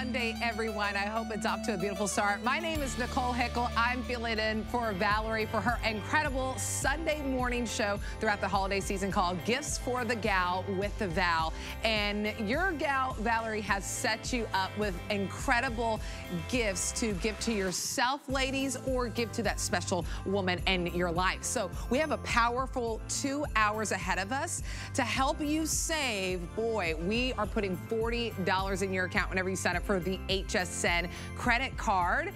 Sunday, everyone. I hope it's off to a beautiful start. My name is Nicole Hickl. I'm filling in for Valerie for her incredible Sunday morning show throughout the holiday season called Gifts for the Gal with the Val. And your gal, Valerie, has set you up with incredible gifts to give to yourself, ladies, or give to that special woman in your life. So we have a powerful two hours ahead of us to help you save. Boy, we are putting $40 in your account whenever you sign up for the HSN credit card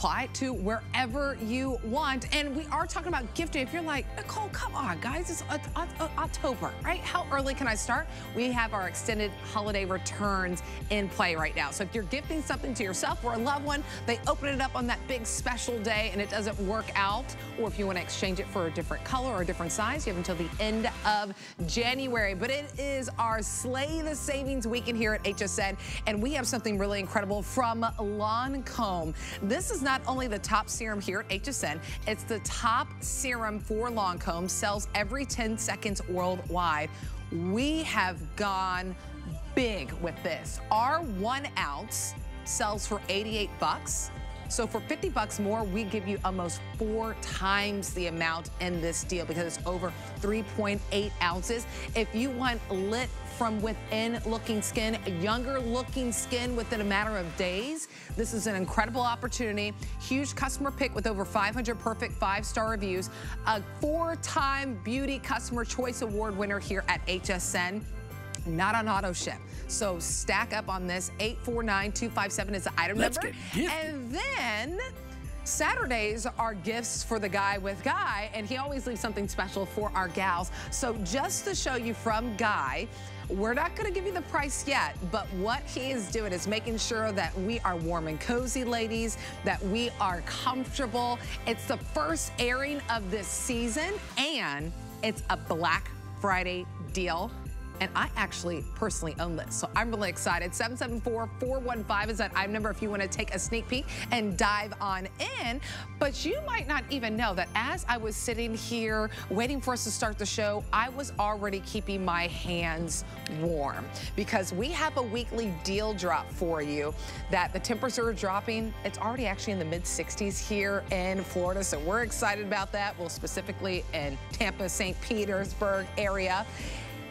apply it to wherever you want. And we are talking about gifting. If you're like, Nicole, come on, guys, it's October, right? How early can I start? We have our extended holiday returns in play right now. So if you're gifting something to yourself or a loved one, they open it up on that big special day and it doesn't work out, or if you want to exchange it for a different color or a different size, you have until the end of January. But it is our Slay the Savings weekend here at HSN, and we have something really incredible from Lancome. This is not not only the top serum here at HSN, it's the top serum for Lancome, sells every 10 seconds worldwide. We have gone big with this. Our one ounce sells for 88 bucks. So for 50 bucks more, we give you almost four times the amount in this deal because it's over 3.8 ounces. If you want lit from within looking skin, younger looking skin within a matter of days. This is an incredible opportunity. Huge customer pick with over 500 perfect five-star reviews. A four-time Beauty Customer Choice Award winner here at HSN not on auto ship. So stack up on this. 849257 is the item Let's number. Get and then Saturdays are gifts for the guy with Guy, and he always leaves something special for our gals. So just to show you from Guy, we're not going to give you the price yet, but what he is doing is making sure that we are warm and cozy, ladies, that we are comfortable. It's the first airing of this season, and it's a Black Friday deal and I actually personally own this. So I'm really excited. 774-415 is that item number if you want to take a sneak peek and dive on in. But you might not even know that as I was sitting here waiting for us to start the show, I was already keeping my hands warm because we have a weekly deal drop for you that the temperatures are dropping. It's already actually in the mid 60s here in Florida. So we're excited about that. Well, specifically in Tampa, St. Petersburg area.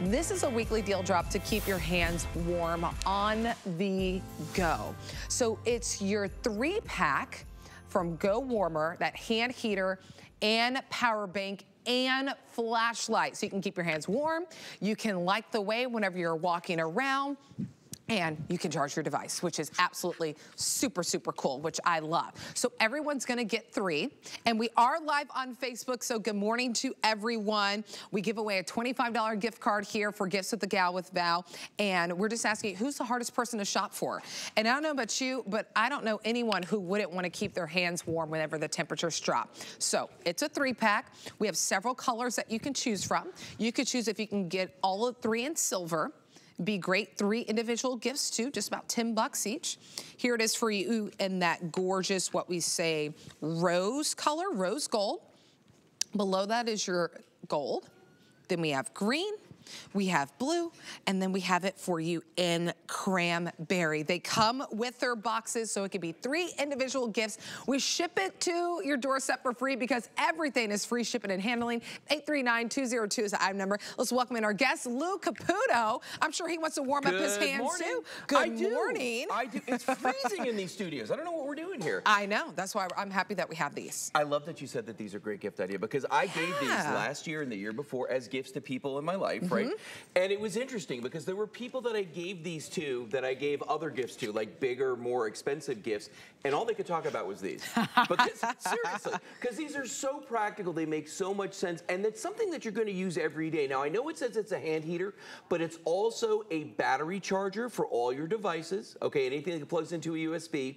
This is a weekly deal drop to keep your hands warm on the go. So it's your three pack from Go Warmer, that hand heater and power bank and flashlight. So you can keep your hands warm. You can light the way whenever you're walking around and you can charge your device, which is absolutely super, super cool, which I love. So everyone's gonna get three, and we are live on Facebook, so good morning to everyone. We give away a $25 gift card here for Gifts with the Gal with Val, and we're just asking, who's the hardest person to shop for? And I don't know about you, but I don't know anyone who wouldn't wanna keep their hands warm whenever the temperatures drop. So it's a three pack. We have several colors that you can choose from. You could choose if you can get all of three in silver, be great three individual gifts too, just about 10 bucks each. Here it is for you in that gorgeous, what we say, rose color, rose gold. Below that is your gold. Then we have green, we have blue, and then we have it for you in cranberry. They come with their boxes, so it could be three individual gifts. We ship it to your doorstep for free because everything is free shipping and handling. 839-202 is the item number. Let's welcome in our guest, Lou Caputo. I'm sure he wants to warm Good up his hands morning. too. Good I morning. Do. I do. It's freezing in these studios. I don't know what we're doing here. I know. That's why I'm happy that we have these. I love that you said that these are great gift idea because I yeah. gave these last year and the year before as gifts to people in my life, -hmm. Right? Mm-hmm. And it was interesting because there were people that I gave these to that I gave other gifts to, like bigger, more expensive gifts, and all they could talk about was these. Because, seriously, because these are so practical, they make so much sense, and it's something that you're gonna use every day. Now, I know it says it's a hand heater, but it's also a battery charger for all your devices, okay, anything that plugs into a USB,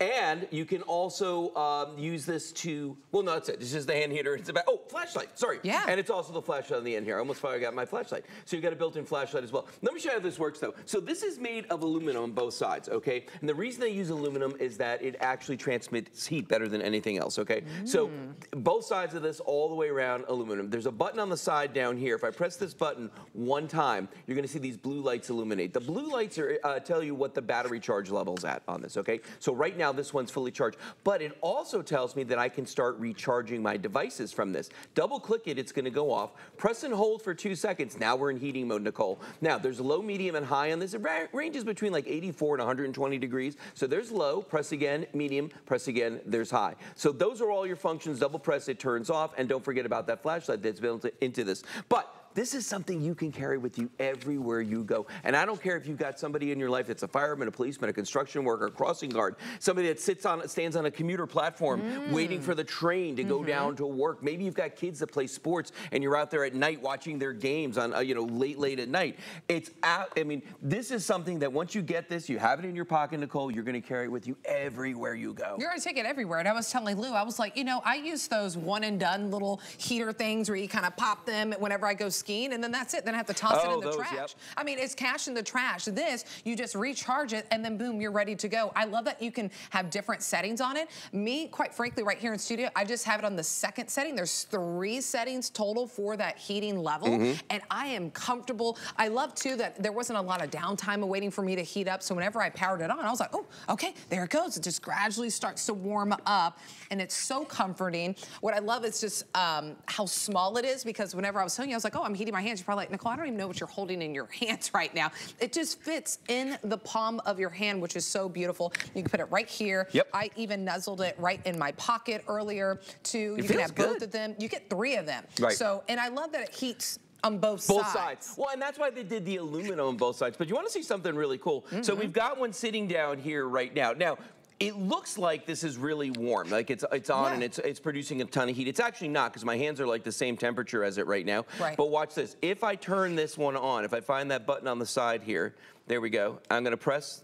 And you can also um, use this to, well, no, that's it. This is the hand heater. It's about, oh, flashlight, sorry. Yeah. And it's also the flashlight on the end here. I almost forgot my flashlight. So you've got a built-in flashlight as well. Let me show you how this works though. So this is made of aluminum on both sides, okay? And the reason they use aluminum is that it actually transmits heat better than anything else, okay? Mm. So both sides of this all the way around aluminum. There's a button on the side down here. If I press this button one time, you're gonna see these blue lights illuminate. The blue lights are, uh, tell you what the battery charge level's at on this, okay? So right now this one's fully charged. But it also tells me that I can start recharging my devices from this. Double click it, it's gonna go off. Press and hold for two seconds. Now we're in heating mode, Nicole. Now there's low, medium, and high on this. It ranges between like 84 and 120 degrees. So there's low, press again, medium, press again, there's high. So those are all your functions. Double press, it turns off. And don't forget about that flashlight that's built into this. But this is something you can carry with you everywhere you go. And I don't care if you've got somebody in your life that's a fireman, a policeman, a construction worker, a crossing guard, somebody that sits on, stands on a commuter platform mm. waiting for the train to mm -hmm. go mm-hmm. down to work. Maybe you've got kids that play sports and you're out there at night watching their games on, uh, you know, late, late at night. It's, out, I mean, this is something that once you get this, you have it in your pocket, Nicole, you're going to carry it with you everywhere you go. You're going to take it everywhere. And I was telling Lou, I was like, you know, I use those one and done little heater things where you kind of pop them whenever I go skiing, and then that's it. Then I have to toss oh, it in the those, trash. Yep. I mean, it's cash in the trash. This, you just recharge it, and then boom, you're ready to go. I love that you can have different settings on it. Me, quite frankly, right here in studio, I just have it on the second setting. There's three settings total for that heating level, mm -hmm. and I am comfortable. I love, too, that there wasn't a lot of downtime waiting for me to heat up, so whenever I powered it on, I was like, oh, okay, there it goes. It just gradually starts to warm up, and it's so comforting. What I love is just um, how small it is, because whenever I was telling you, I was like, oh, I'm heating my hands. You're probably like, Nicole, I don't even know what you're holding in your hands right now. It just fits in the palm of your hand, which is so beautiful. You can put it right here. Yep. I even nuzzled it right in my pocket earlier, too. It you can have good. both of them. You get three of them. Right. So, and I love that it heats on both, both sides. sides. Well, and that's why they did the aluminum on both sides. But you want to see something really cool. Mm -hmm. So we've got one sitting down here right now. Now, it looks like this is really warm, like it's it's on yeah. and it's it's producing a ton of heat. It's actually not because my hands are like the same temperature as it right now. Right. But watch this. If I turn this one on, if I find that button on the side here, there we go. I'm gonna press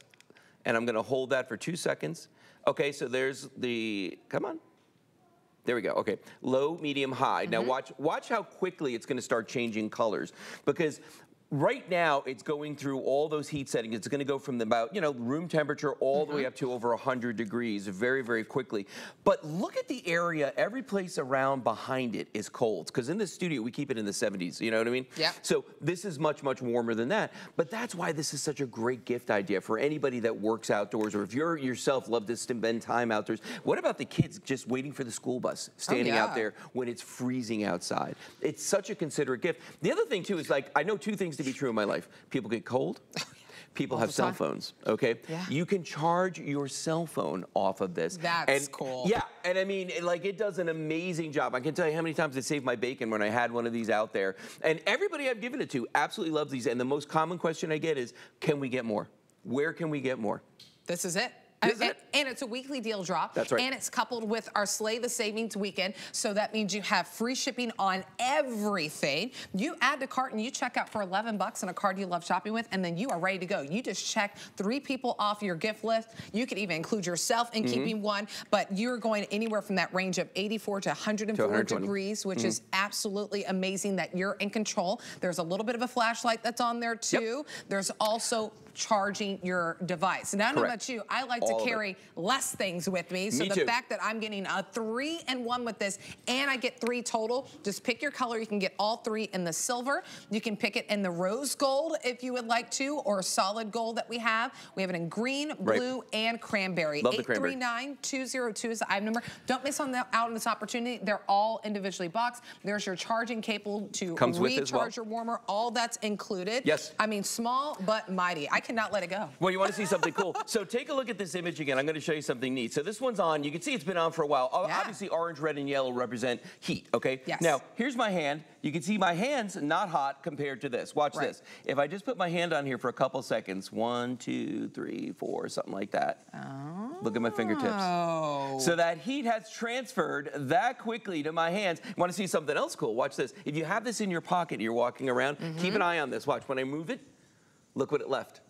and I'm gonna hold that for two seconds. Okay, so there's the, come on. There we go. Okay, low, medium, high. Mm -hmm. Now mm-hmm. watch watch how quickly it's going to start changing colors because Right now, it's going through all those heat settings. It's going to go from about, you know, room temperature all mm -hmm. the way mm-hmm. up to over 100 degrees very, very quickly. But look at the area. Every place around behind it is cold. Because in the studio, we keep it in the 70s. You know what I mean? Yeah. So this is much, much warmer than that. But that's why this is such a great gift idea for anybody that works outdoors or if you're yourself love to spend time outdoors. What about the kids just waiting for the school bus, standing oh, yeah. out there when it's freezing outside? It's such a considerate gift. The other thing, too, is like, I know two things to be true in my life. People get cold. Oh, People All have cell phones, okay? Yeah. You can charge your cell phone off of this. That's and, cool. Yeah, and I mean, like, it does an amazing job. I can tell you how many times it saved my bacon when I had one of these out there. And everybody I've given it to absolutely loves these. And the most common question I get is, can we get more? Where can we get more? This is it. And, it? and, it's a weekly deal drop. That's right. And it's coupled with our Slay the Savings weekend. So that means you have free shipping on everything. You add to cart and you check out for 11 bucks on a card you love shopping with, and then you are ready to go. You just check three people off your gift list. You could even include yourself in mm -hmm. keeping one, but you're going anywhere from that range of 84 to 104 to degrees, which mm -hmm. is absolutely amazing that you're in control. There's a little bit of a flashlight that's on there too. Yep. There's also charging your device. And I don't know about you, I like All to carry less things with me. So me the too. fact that I'm getting a three and one with this and I get three total, just pick your color. You can get all three in the silver. You can pick it in the rose gold if you would like to, or solid gold that we have. We have it in green, blue, right. and cranberry. Love 839-202 is the item number. Don't miss on the, out on this opportunity. They're all individually boxed. There's your charging cable to Comes recharge well. your warmer. All that's included. Yes. I mean, small but mighty. I cannot let it go. Well, you want to see something cool. So take a look at this image again. I'm going to show you something neat. So this one's on. You can see it's been on for a while. Yeah. Obviously, orange, red, and yellow represent heat, okay? Yes. Now, here's my hand. You can see my hand's not hot compared to this. Watch right. this. If I just put my hand on here for a couple seconds, one, two, three, four, something like that. Oh. Look at my fingertips. Oh. So that heat has transferred that quickly to my hands. Want to see something else cool? Watch this. If you have this in your pocket, you're walking around, mm -hmm. keep an eye on this. Watch, when I move it, look what it left.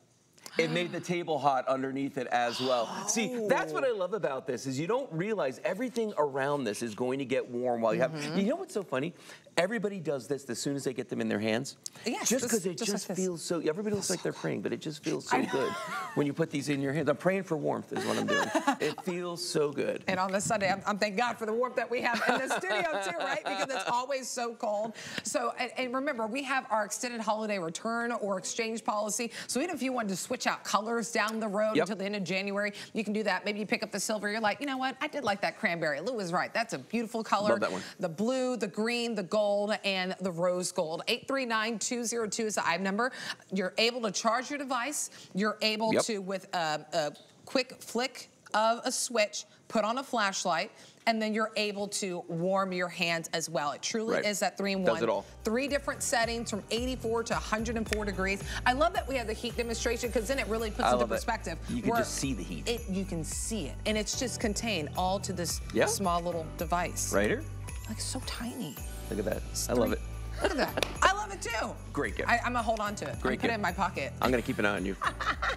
It made the table hot underneath it as well. Oh. See, that's what I love about this is you don't realize everything around this is going to get warm while you have. Mm -hmm. You know what's so funny? Everybody does this as soon as they get them in their hands. Yes, just because it just, just like feels so. Everybody looks like they're praying, but it just feels so good when you put these in your hands. I'm praying for warmth, is what I'm doing. it feels so good. And on this Sunday, I'm, I'm thank God for the warmth that we have in the studio too, right? Because it's always so cold. So, and, and, remember, we have our extended holiday return or exchange policy. So even if you wanted to switch out colors down the road yep. until the end of January, you can do that. Maybe you pick up the silver. You're like, you know what? I did like that cranberry. Lou was right. That's a beautiful color. Love that one. The blue, the green, the gold, and the rose gold. 839-202 is the item number. You're able to charge your device. You're able yep. to, with a, a quick flick of a switch, put on a flashlight, and then you're able to warm your hands as well. It truly right. is that three in one. Does it all. Three different settings from 84 to 104 degrees. I love that we have the heat demonstration because then it really puts into perspective. It. You can just see the heat. It, you can see it. And it's just contained all to this yeah. small little device. Right here? Like so tiny. Look at that. I love it. Look at that. I love it too. Great gift. I, am gonna hold on to it. Great gift. Put it in my pocket. I'm gonna keep an eye on you.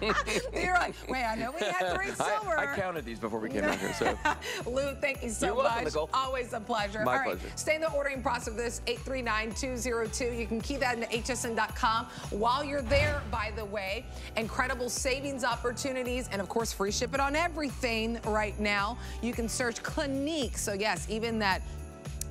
You're like, wait, I know we had three silver. I, I counted these before we came out here, so. Lou, thank you so You're much. Welcome. Always a pleasure. My All right, pleasure. Stay in the ordering process of this, 839-202. You can key that into hsn.com. While you're there, by the way, incredible savings opportunities and, of course, free shipping on everything right now. You can search Clinique. So, yes, even that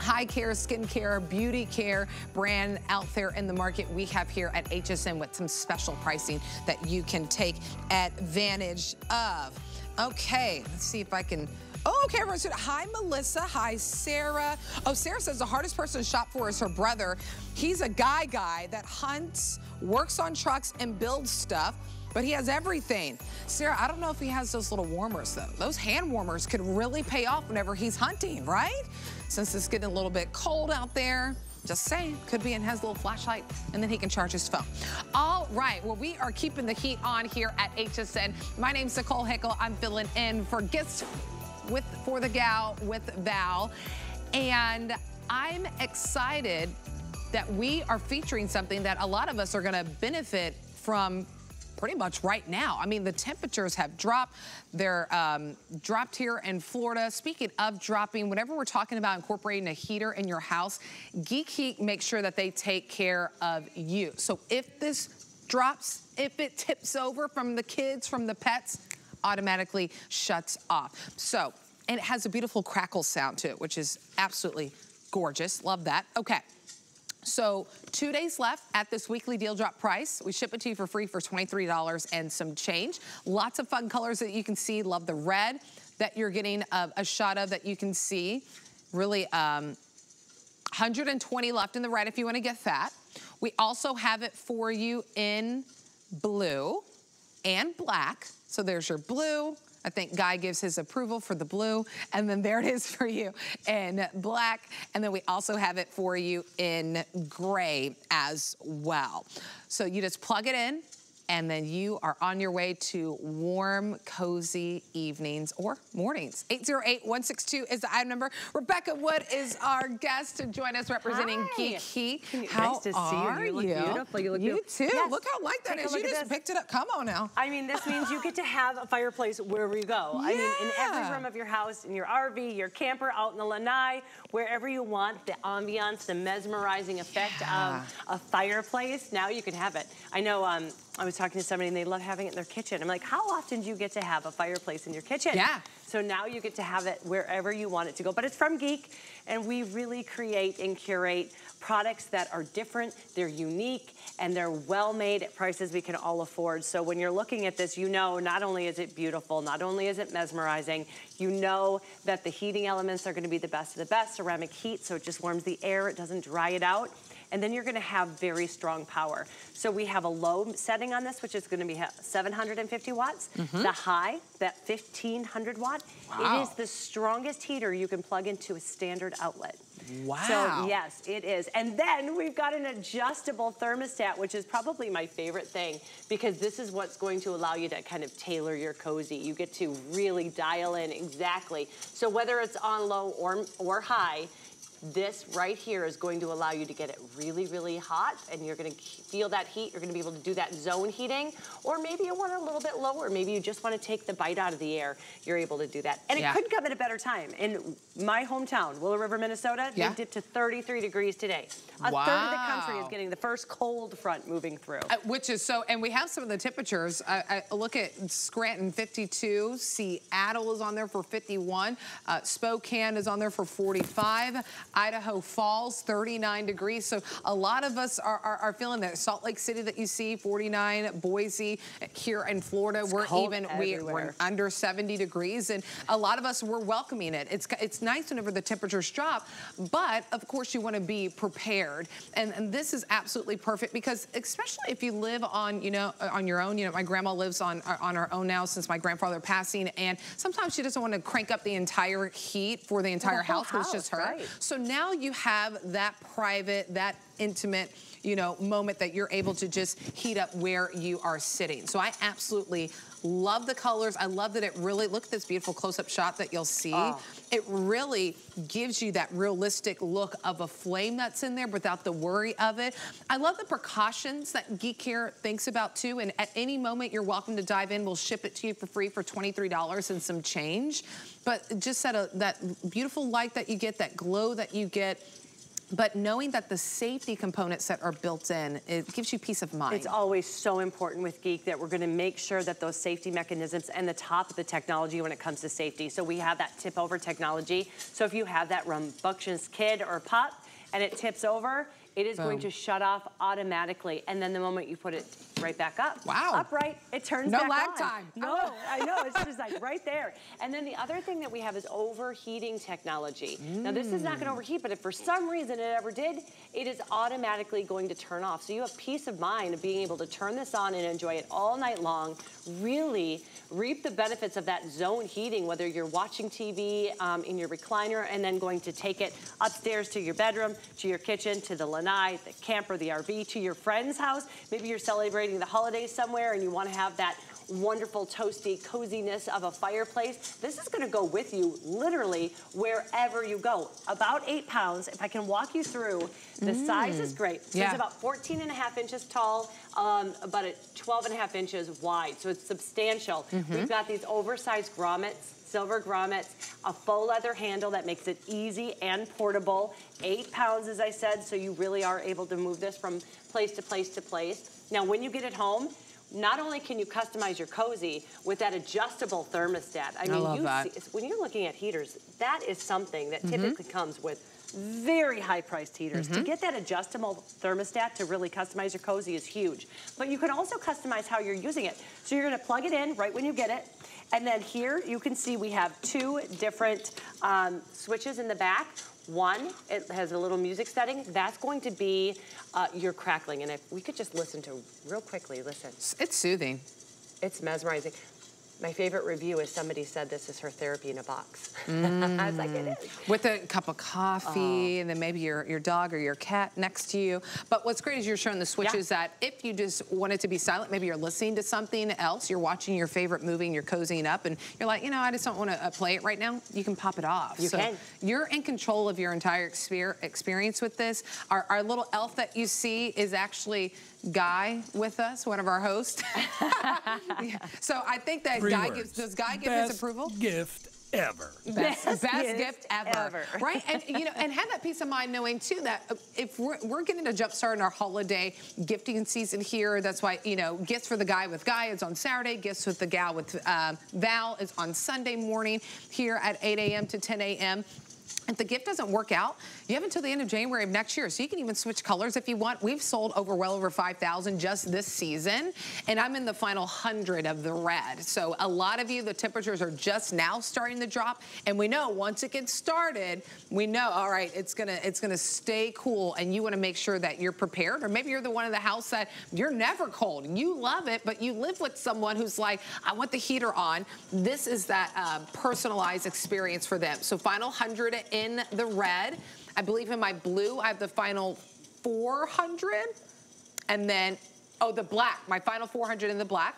high care, skincare, beauty care brand out there in the market we have here at HSN with some special pricing that you can take advantage of. Okay, let's see if I can Oh, okay, everyone. Hi, Melissa. Hi, Sarah. Oh, Sarah says the hardest person to shop for is her brother. He's a guy guy that hunts, works on trucks, and builds stuff but he has everything. Sarah, I don't know if he has those little warmers though. Those hand warmers could really pay off whenever he's hunting, right? Since it's getting a little bit cold out there. Just saying, could be in his little flashlight, and then he can charge his phone. All right, well, we are keeping the heat on here at HSN. My name's Nicole Hickl. I'm filling in for Gifts with for the Gal with Val. And I'm excited that we are featuring something that a lot of us are gonna benefit from pretty much right now. I mean, the temperatures have dropped. They're um, dropped here in Florida. Speaking of dropping, whenever we're talking about incorporating a heater in your house, Geek Heat makes sure that they take care of you. So if this drops, if it tips over from the kids, from the pets, automatically shuts off. So, and it has a beautiful crackle sound to it, which is absolutely gorgeous. Love that. Okay. So two days left at this weekly deal drop price. We ship it to you for free for $23 and some change. Lots of fun colors that you can see. Love the red that you're getting a, a shot of that you can see. Really, um, 120 left in the red if you want to get that. We also have it for you in blue and black. So there's your blue, I think Guy gives his approval for the blue. And then there it is for you in black. And then we also have it for you in gray as well. So you just plug it in and then you are on your way to warm, cozy evenings or mornings. 808-162 is the item number. Rebecca Wood is our guest to join us representing Hi. Geek Heat. How nice to are see you. You look beautiful. You look you beautiful. too. Yes. Look how light that Take is. You just picked it up. Come on now. I mean, this means you get to have a fireplace wherever you go. Yeah. I mean, in every room of your house, in your RV, your camper, out in the lanai, wherever you want, the ambiance, the mesmerizing effect yeah. of a fireplace, now you can have it. I know um, I was talking to somebody and they love having it in their kitchen. I'm like, how often do you get to have a fireplace in your kitchen? Yeah. So now you get to have it wherever you want it to go. But it's from Geek, and we really create and curate products that are different, they're unique, and they're well made at prices we can all afford. So when you're looking at this, you know not only is it beautiful, not only is it mesmerizing, you know that the heating elements are gonna be the best of the best, ceramic heat, so it just warms the air, it doesn't dry it out and then you're gonna have very strong power. So we have a low setting on this, which is gonna be 750 watts. Mm -hmm. The high, that 1500 watt, wow. it is the strongest heater you can plug into a standard outlet. Wow. So yes, it is. And then we've got an adjustable thermostat, which is probably my favorite thing because this is what's going to allow you to kind of tailor your cozy. You get to really dial in exactly. So whether it's on low or, or high, This right here is going to allow you to get it really, really hot and you're gonna feel that heat. You're gonna be able to do that zone heating. Or maybe you want it a little bit lower. Maybe you just wanna take the bite out of the air. You're able to do that. And yeah. it couldn't come at a better time. In my hometown, Willow River, Minnesota, yeah. they dipped to 33 degrees today. A wow. third of the country is getting the first cold front moving through. Uh, which is so, and we have some of the temperatures. I, I look at Scranton 52, Seattle is on there for 51, uh, Spokane is on there for 45, Idaho Falls 39 degrees. So a lot of us are, are, are feeling that. Salt Lake City that you see 49, Boise here in Florida, it's we're even we, we're under 70 degrees, and a lot of us we're welcoming it. It's it's nice whenever the temperatures drop, but of course you want to be prepared, and, and this is absolutely perfect because especially if you live on you know uh, on your own. You know, my grandma lives on uh, on her own now since my grandfather passing, and sometimes she doesn't want to crank up the entire heat for the entire the house, house. It's just her. Right. So now you have that private, that intimate you know, moment that you're able to just heat up where you are sitting. So I absolutely love the colors. I love that it really, look at this beautiful close-up shot that you'll see. Oh. It really gives you that realistic look of a flame that's in there without the worry of it. I love the precautions that Geek Care thinks about too. And at any moment, you're welcome to dive in. We'll ship it to you for free for $23 and some change. But just that, uh, that beautiful light that you get, that glow that you get, but knowing that the safety components that are built in, it gives you peace of mind. It's always so important with Geek that we're gonna make sure that those safety mechanisms and the top of the technology when it comes to safety. So we have that tip over technology. So if you have that rambunctious kid or pup and it tips over, it is Boom. going to shut off automatically. And then the moment you put it right back up, wow. upright, it turns no back lag on. time. No. I know, it's just like right there. And then the other thing that we have is overheating technology. Mm. Now this is not gonna overheat, but if for some reason it ever did, it is automatically going to turn off. So you have peace of mind of being able to turn this on and enjoy it all night long, really reap the benefits of that zone heating, whether you're watching TV um, in your recliner and then going to take it upstairs to your bedroom, to your kitchen, to the lanai, the camper, the RV, to your friend's house. Maybe you're celebrating the holidays somewhere and you want to have that wonderful toasty coziness of a fireplace. This is gonna go with you literally wherever you go. About eight pounds, if I can walk you through, the mm. size is great. So yeah. It's about 14 and a half inches tall, um, about 12 and a half inches wide, so it's substantial. Mm -hmm. We've got these oversized grommets, silver grommets, a faux leather handle that makes it easy and portable. Eight pounds, as I said, so you really are able to move this from place to place to place. Now, when you get it home, not only can you customize your cozy with that adjustable thermostat. I, I mean, you see, when you're looking at heaters, that is something that mm -hmm. typically comes with very high priced heaters. Mm -hmm. To mm-hmm. get that adjustable thermostat to really customize your cozy is huge. But you can also customize how you're using it. So you're gonna plug it in right when you get it. And then here you can see we have two different um, switches in the back. One, it has a little music setting. That's going to be uh, your crackling. And if we could just listen to real quickly, listen. It's soothing. It's mesmerizing. My favorite review is somebody said this is her therapy in a box. Mm. I was like, it is. With a cup of coffee, oh. and then maybe your, your dog or your cat next to you. But what's great is you're showing the switches yeah. that if you just want it to be silent, maybe you're listening to something else, you're watching your favorite movie and you're cozying up, and you're like, you know, I just don't want to uh, play it right now, you can pop it off. You so can. You're in control of your entire exper experience with this. Our, our little elf that you see is actually Guy with us, one of our hosts. yeah. So I think that Three Guy words. gives, does Guy give Best his approval? gift ever. Best, best, best gift, gift ever. ever. Right? And you know, and have that peace of mind knowing too that uh, if we're, we're getting a jump start in our holiday gifting season here, that's why, you know, gifts for the guy with Guy is on Saturday, gifts with the gal with um, Val is on Sunday morning here at 8 a.m. to 10 a.m. If the gift doesn't work out, you have until the end of January of next year. So you can even switch colors if you want. We've sold over well over 5,000 just this season. And I'm in the final 100 of the red. So a lot of you, the temperatures are just now starting to drop. And we know once it gets started, we know, all right, it's gonna, it's gonna stay cool. And you wanna make sure that you're prepared. Or maybe you're the one in the house that you're never cold. You love it, but you live with someone who's like, I want the heater on. This is that uh, personalized experience for them. So final 100 in the red. I believe in my blue, I have the final 400. And then, oh, the black, my final 400 in the black.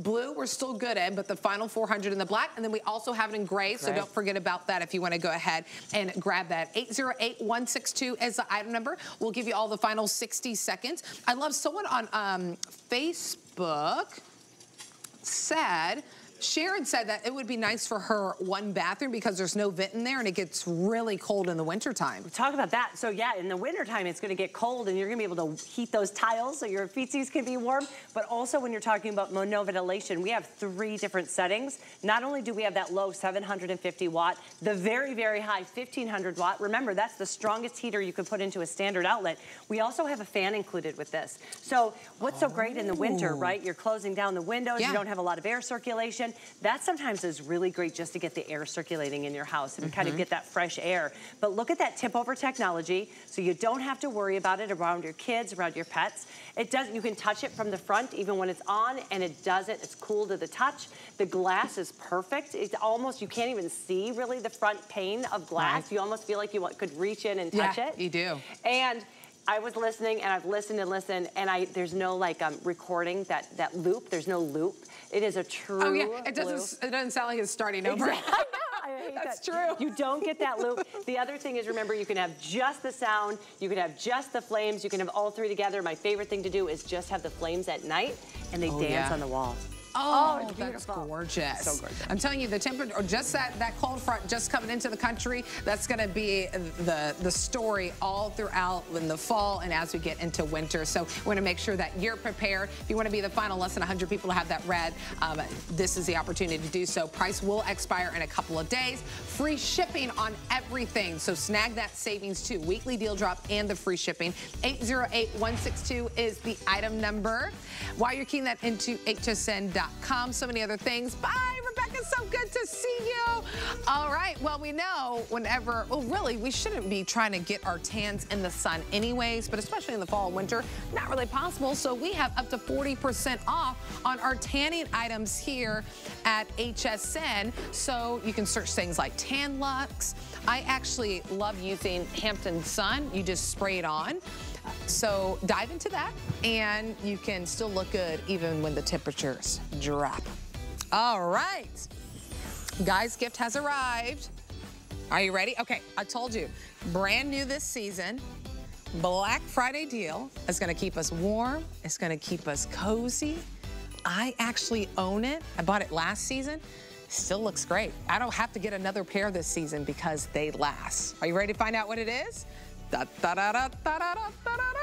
Blue, we're still good in, but the final 400 in the black. And then we also have it in gray, so don't forget about that if you want to go ahead and grab that. 808162 is the item number. We'll give you all the final 60 seconds. I love someone on um, Facebook said Sharon said that it would be nice for her one bathroom because there's no vent in there and it gets really cold in the wintertime. Talk about that. So yeah, in the wintertime, it's gonna get cold and you're gonna be able to heat those tiles so your feetsies can be warm. But also when you're talking about monoventilation, we have three different settings. Not only do we have that low 750 watt, the very, very high 1500 watt. Remember, that's the strongest heater you can put into a standard outlet. We also have a fan included with this. So what's so great in the winter, oh. right? You're closing down the windows, yeah. you don't have a lot of air circulation. That sometimes is really great just to get the air circulating in your house and mm -hmm. kind of mm-hmm. get that fresh air. But look at that tip over technology so you don't have to worry about it around your kids, around your pets. It does, you can touch it from the front even when it's on and it does it. It's cool to the touch. The glass is perfect. It's almost, you can't even see really the front pane of glass. Right. You almost feel like you could reach in and touch yeah, it. you do. And I was listening and I've listened and listened and I there's no like um, recording that that loop. There's no loop. It is a true. Oh yeah, it doesn't. Loop. It doesn't sound like it's starting over. Exactly. That's that. true. You don't get that loop. the other thing is, remember, you can have just the sound, you can have just the flames, you can have all three together. My favorite thing to do is just have the flames at night, and they oh, dance yeah. on the wall. Oh, oh that's gorgeous. So gorgeous. I'm telling you, the temperature, or just that, that cold front just coming into the country, that's going to be the, the story all throughout in the fall and as we get into winter. So we want to make sure that you're prepared. If you want to be the final less than 100 people to have that red, um, this is the opportunity to do so. Price will expire in a couple of days. Free shipping on everything. So snag that savings too. Weekly deal drop and the free shipping. 808162 is the item number. While you're keying that into hsn.com, so many other things. Bye, Rebecca. So good to see you. All right. Well, we know whenever, well, really, we shouldn't be trying to get our tans in the sun anyways, but especially in the fall and winter, not really possible. So we have up to 40% off on our tanning items here at HSN. So you can search things like Tan-Luxe. I actually love using Hampton Sun. You just spray it on. So dive into that and you can still look good even when the temperatures drop. All right. Guys, gift has arrived. Are you ready? Okay, I told you, brand new this season. Black Friday deal is gonna keep us warm. It's gonna keep us cozy. I actually own it. I bought it last season. Still looks great. I don't have to get another pair this season because they last. Are you ready to find out what it is? Da, da, da, da, da, da, da, da,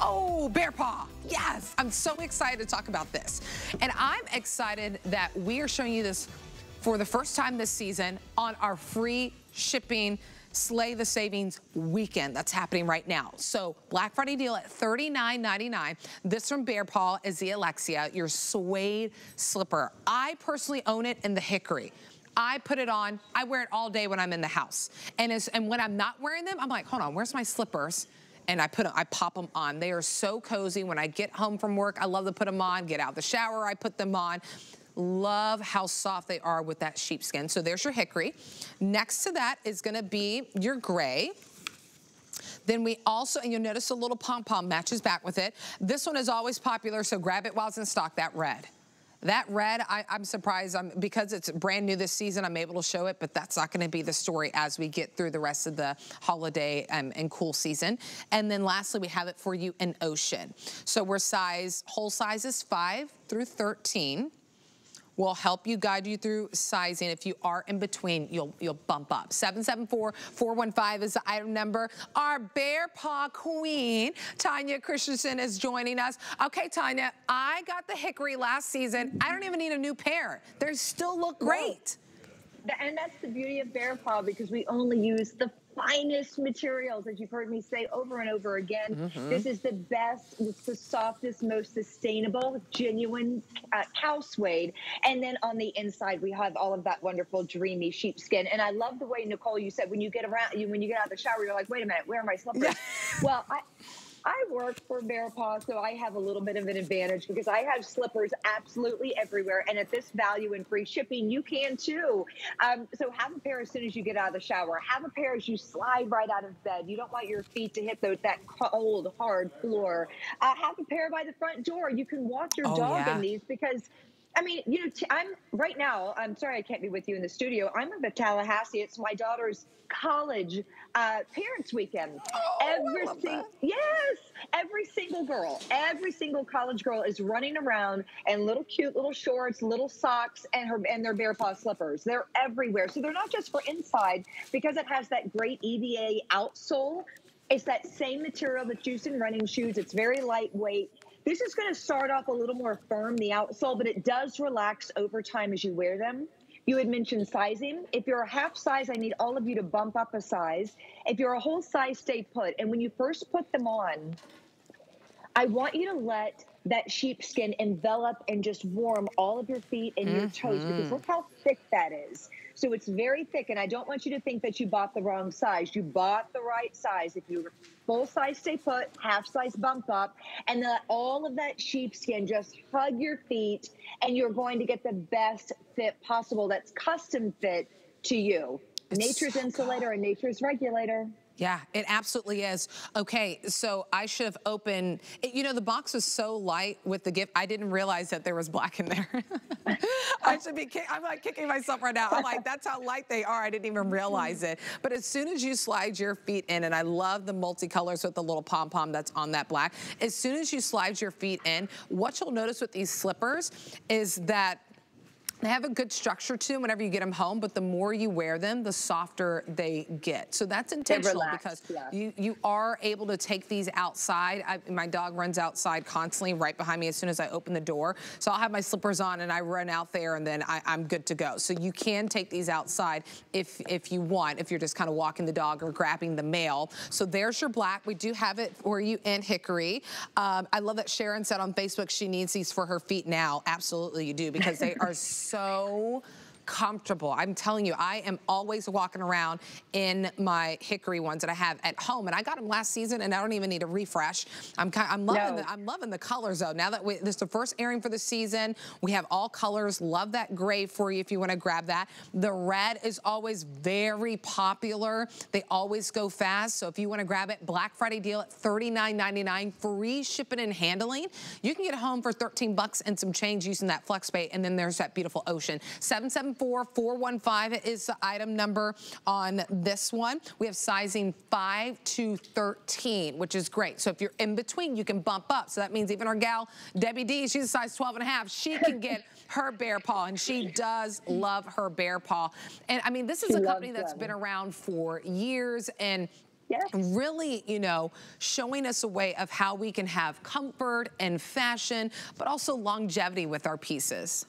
Oh, bear paw. Yes, I'm so excited to talk about this. And I'm excited that we are showing you this for the first time this season on our free shipping Slay the Savings weekend that's happening right now. So Black Friday deal at $39.99. This from Bear Paw is the Alexia, your suede slipper. I personally own it in the hickory. I put it on. I wear it all day when I'm in the house. And, and when I'm not wearing them, I'm like, hold on, where's my slippers? and I put them, I pop them on. They are so cozy. When I get home from work, I love to put them on. Get out the shower, I put them on. Love how soft they are with that sheepskin. So there's your hickory. Next to that is gonna be your gray. Then we also, and you'll notice a little pom-pom matches back with it. This one is always popular, so grab it while it's in stock, that red. That red, I, am surprised I'm, because it's brand new this season, I'm able to show it, but that's not gonna be the story as we get through the rest of the holiday um, and cool season. And then lastly, we have it for you in ocean. So we're size, whole sizes five through 13 will help you guide you through sizing. If you are in between, you'll you'll bump up. 774-415 is the item number. Our bear paw queen, Tanya Christiansen, is joining us. Okay, Tanya, I got the hickory last season. I don't even need a new pair. They still look great. And that's the beauty of Bear Paw because we only use the finest materials, as you've heard me say over and over again. Mm-hmm. This is the best, it's the softest, most sustainable, genuine uh, cow suede. And then on the inside, we have all of that wonderful, dreamy sheepskin. And I love the way Nicole, you said when you get around, you when you get out of the shower, you're like, wait a minute, where are my slippers? Yeah. well, I. I work for Bear Paw, so I have a little bit of an advantage because I have slippers absolutely everywhere. And at this value and free shipping, you can too. Um, so have a pair as soon as you get out of the shower. Have a pair as you slide right out of bed. You don't want your feet to hit the, that cold, hard floor. Uh, have a pair by the front door. You can walk your oh, dog yeah. in these because I mean, you know, i am right now. I'm sorry I can't be with you in the studio. I'm in Tallahassee. It's my daughter's college uh, parents' weekend. Oh, every yes, every single girl, every single college girl is running around in little cute little shorts, little socks, and her and their Bear Paw slippers. They're everywhere. So they're not just for inside because it has that great EVA outsole. It's that same material that's used in running shoes. It's very lightweight this is going to start off a little more firm, the outsole, but it does relax over time as you wear them. You had mentioned sizing. If you're a half size, I need all of you to bump up a size. If you're a whole size, stay put. And when you first put them on, I want you to let that sheepskin envelop and just warm all of your feet and your mm-hmm. toes because look how thick that is. So it's very thick, and I don't want you to think that you bought the wrong size. You bought the right size. If you full size, stay put, half size, bump up, and let all of that sheepskin just hug your feet, and you're going to get the best fit possible that's custom fit to you. It's nature's so insulator good. and nature's regulator. Yeah, it absolutely is. Okay, so I should have opened, it, you know, the box was so light with the gift, I didn't realize that there was black in there. I should be, I'm like kicking myself right now. I'm like, that's how light they are. I didn't even realize it. But as soon as you slide your feet in, and I love the multicolors with the little pom-pom that's on that black, as soon as you slide your feet in, what you'll notice with these slippers is that they have a good structure to them whenever you get them home, but the more you wear them, the softer they get. So that's intentional because yeah. you, you are able to take these outside. I, my dog runs outside constantly right behind me as soon as I open the door. So I'll have my slippers on and I run out there and then I, am good to go. So you can take these outside if, if you want, if you're just kind of walking the dog or grabbing the mail. So there's your black. We do have it for you in hickory. Um, I love that Sharon said on Facebook she needs these for her feet now. Absolutely you do because they are so so comfortable. I'm telling you, I am always walking around in my hickory ones that I have at home. And I got them last season and I don't even need a refresh. I'm kind, I'm loving no. the, I'm loving the colors though. Now that we, this is the first airing for the season, we have all colors. Love that gray for you if you want to grab that. The red is always very popular. They always go fast. So if you want to grab it, Black Friday deal at $39.99, free shipping and handling. You can get home for 13 bucks and some change using that FlexPay. And then there's that beautiful ocean. 77 74415 is the item number on this one. We have sizing 5 to 13, which is great. So if you're in between, you can bump up. So that means even our gal, Debbie D, she's a size 12 and a half. She can get her bear paw, and she does love her bear paw. And I mean, this is she a company that's them. been around for years and Yes. really, you know, showing us a way of how we can have comfort and fashion, but also longevity with our pieces.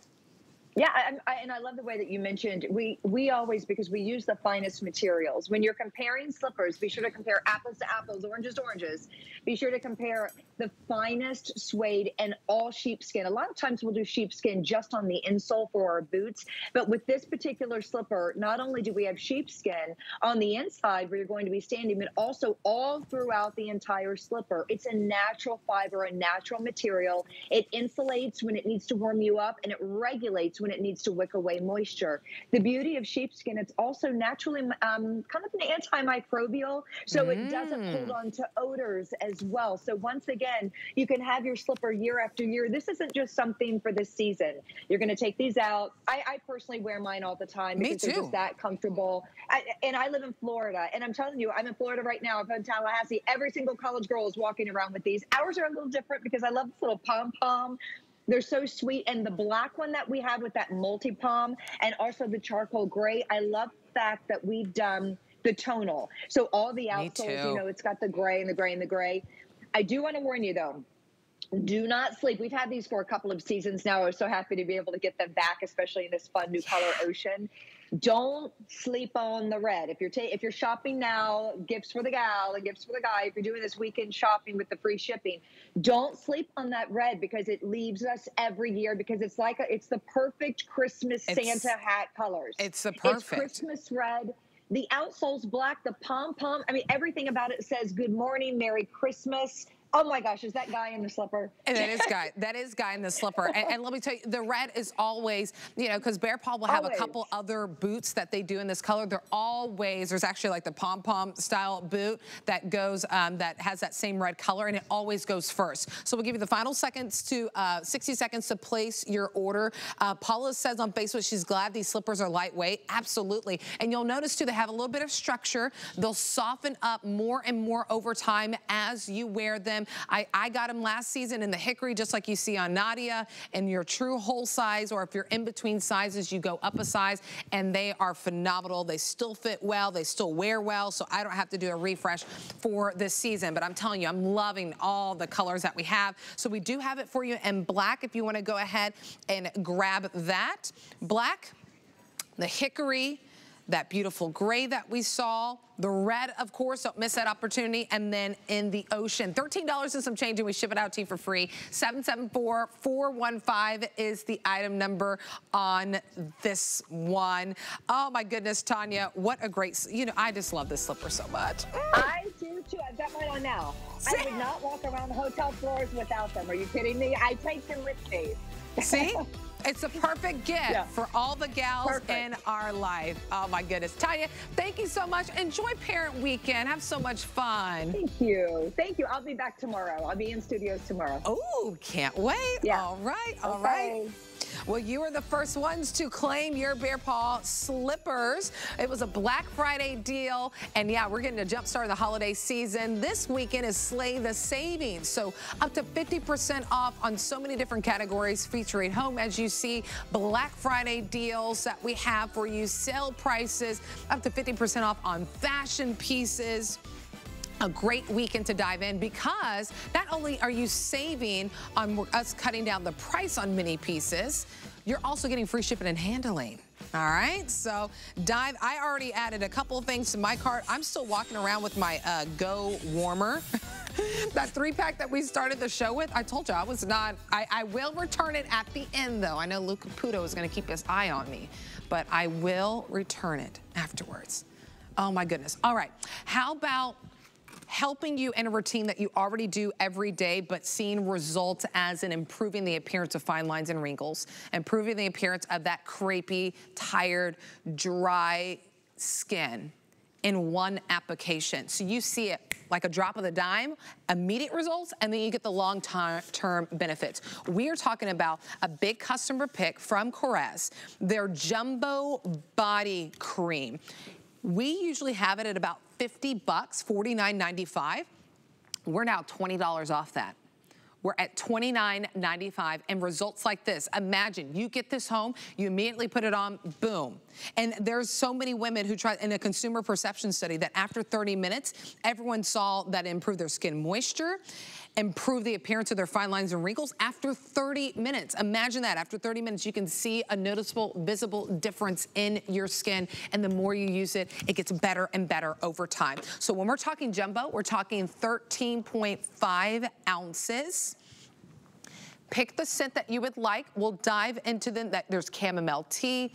Yeah, I, I, and I love the way that you mentioned we we always because we use the finest materials. When you're comparing slippers, be sure to compare apples to apples, oranges to oranges. Be sure to compare the finest suede and all sheepskin. A lot of times we'll do sheepskin just on the insole for our boots, but with this particular slipper, not only do we have sheepskin on the inside where you're going to be standing, but also all throughout the entire slipper. It's a natural fiber, a natural material. It insulates when it needs to warm you up, and it regulates when it needs to wick away moisture. The beauty of sheepskin, it's also naturally um, kind of an antimicrobial, so mm. it doesn't hold mm. on to odors as well. So once again, you can have your slipper year after year. This isn't just something for this season. You're going to take these out. I, I, personally wear mine all the time Me because too. they're just that comfortable. I, and I live in Florida, and I'm telling you, I'm in Florida right now. I'm in Tallahassee. Every single college girl is walking around with these. Ours are a little different because I love this little pom pom they're so sweet. And the black one that we have with that multi-palm and also the charcoal gray, I love the fact that we've done the tonal. So all the outsoles, you know, it's got the gray and the gray and the gray. I do want to warn you though, do not sleep. We've had these for a couple of seasons now. I was so happy to be able to get them back, especially in this fun new color ocean. Don't sleep on the red. If you're ta- if you're shopping now, gifts for the gal and gifts for the guy. If you're doing this weekend shopping with the free shipping, don't sleep on that red because it leaves us every year because it's like a, it's the perfect Christmas it's, Santa hat colors. It's the perfect it's Christmas red. The outsole's black. The pom pom. I mean, everything about it says "Good morning, Merry Christmas." Oh my gosh, is that guy in the slipper? And that is guy. That is guy in the slipper. And, and let me tell you, the red is always, you know, because Bear Paw will have always. a couple other boots that they do in this color. They're always, there's actually like the pom-pom style boot that goes, um, that has that same red color, and it always goes first. So we'll give you the final seconds to, uh, 60 seconds to place your order. Uh, Paula says on Facebook she's glad these slippers are lightweight. Absolutely. And you'll notice too, they have a little bit of structure. They'll soften up more and more over time as you wear them. I, I got them last season in the hickory, just like you see on Nadia, in your true whole size, or if you're in between sizes, you go up a size, and they are phenomenal. They still fit well. They still wear well, so I don't have to do a refresh for this season. But I'm telling you, I'm loving all the colors that we have. So we do have it for you in black if you want to go ahead and grab that. Black, the hickory, that beautiful gray that we saw, the red, of course, don't miss that opportunity, and then in the ocean. $13 and some change, and we ship it out to you for free. 774-415 is the item number on this one. Oh, my goodness, Tanya, what a great, you know, I just love this slipper so much. Mm. I do, too. I've got mine on now. See? I would not walk around the hotel floors without them. Are you kidding me? I take them with me. See? It's a perfect gift yeah. for all the gals perfect. in our life. Oh my goodness. Tanya, thank you so much. Enjoy Parent Weekend. Have so much fun. Thank you. Thank you. I'll be back tomorrow. I'll be in studios tomorrow. Oh, can't wait. Yeah. All right. All okay. right. Well, you were the first ones to claim your Bear Paw slippers. It was a Black Friday deal. And yeah, we're getting a jump start of the holiday season. This weekend is Slay the Savings. So up to 50% off on so many different categories featuring home. As you see, Black Friday deals that we have for you, sale prices, up to 50% off on fashion pieces a great weekend to dive in because not only are you saving on us cutting down the price on mini pieces, you're also getting free shipping and handling. All right, so dive. I already added a couple of things to my cart. I'm still walking around with my uh, Go Warmer. that three pack that we started the show with, I told you I was not, I, I will return it at the end though. I know Luke Caputo is gonna keep his eye on me, but I will return it afterwards. Oh my goodness. All right, how about helping you in a routine that you already do every day, but seeing results as in improving the appearance of fine lines and wrinkles, improving the appearance of that crepey, tired, dry skin in one application. So you see it like a drop of the dime, immediate results, and then you get the long-term benefits. We are talking about a big customer pick from Korres, their Jumbo Body Cream. We usually have it at about 50 bucks, $49.95. We're now $20 off that. We're at $29.95 and results like this. Imagine you get this home, you immediately put it on, boom. And there's so many women who try in a consumer perception study that after 30 minutes, everyone saw that improved their skin moisture improve the appearance of their fine lines and wrinkles after 30 minutes. Imagine that. After 30 minutes, you can see a noticeable, visible difference in your skin. And the more you use it, it gets better and better over time. So when we're talking jumbo, we're talking 13.5 ounces pick the scent that you would like. We'll dive into them. That there's chamomile tea,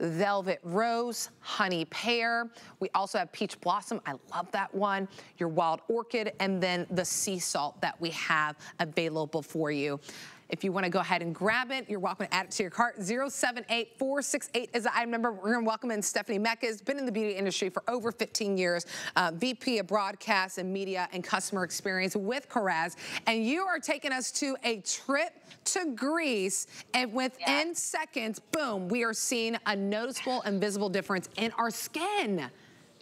Velvet Rose, Honey Pear. We also have Peach Blossom. I love that one. Your Wild Orchid, and then the Sea Salt that we have available for you. If you want to go ahead and grab it, you're welcome to add it to your cart. 078468 is the item number. We're going to welcome in Stephanie Mecca, has been in the beauty industry for over 15 years, uh, VP of Broadcast and Media and Customer Experience with Korres. And you are taking us to a trip to Greece, and within yeah. seconds, boom, we are seeing a noticeable and visible difference in our skin.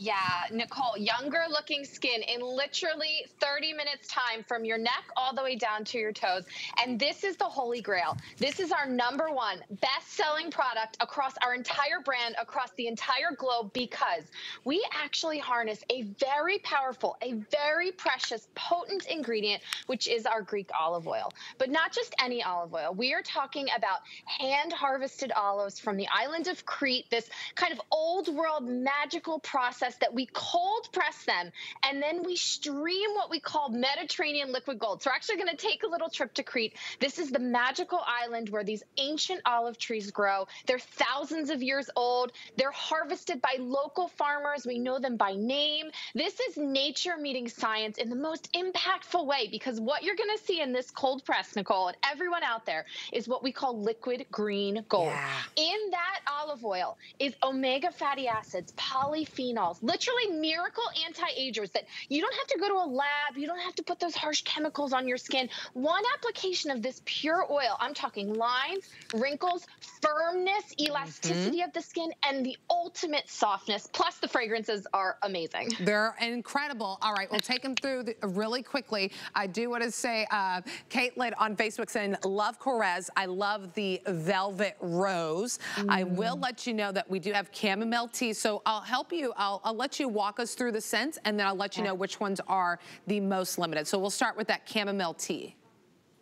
Yeah, Nicole, younger looking skin in literally 30 minutes time from your neck all the way down to your toes. And this is the holy grail. This is our number one best selling product across our entire brand, across the entire globe, because we actually harness a very powerful, a very precious, potent ingredient, which is our Greek olive oil. But not just any olive oil. We are talking about hand harvested olives from the island of Crete, this kind of old world magical process process that we cold press them and then we stream what we call Mediterranean liquid gold. So we're actually going to take a little trip to Crete. This is the magical island where these ancient olive trees grow. They're thousands of years old. They're harvested by local farmers. We know them by name. This is nature meeting science in the most impactful way because what you're going to see in this cold press, Nicole, and everyone out there is what we call liquid green gold. Yeah. In that olive oil is omega fatty acids, polyphenols, literally miracle anti-agers that you don't have to go to a lab, you don't have to put those harsh chemicals on your skin. One application of this pure oil, I'm talking lines, wrinkles, firmness, elasticity mm -hmm. of the skin, and the ultimate softness. Plus the fragrances are amazing. They're incredible. All right, we'll take them through the, really quickly. I do want to say, uh, Caitlin on Facebook saying, love Korres. I love the velvet rose. Mm. I will let you know that we do have chamomile tea. So I'll help you. I'll, I'll let you walk us through the scents and then I'll let you know which ones are the most limited. So we'll start with that chamomile tea.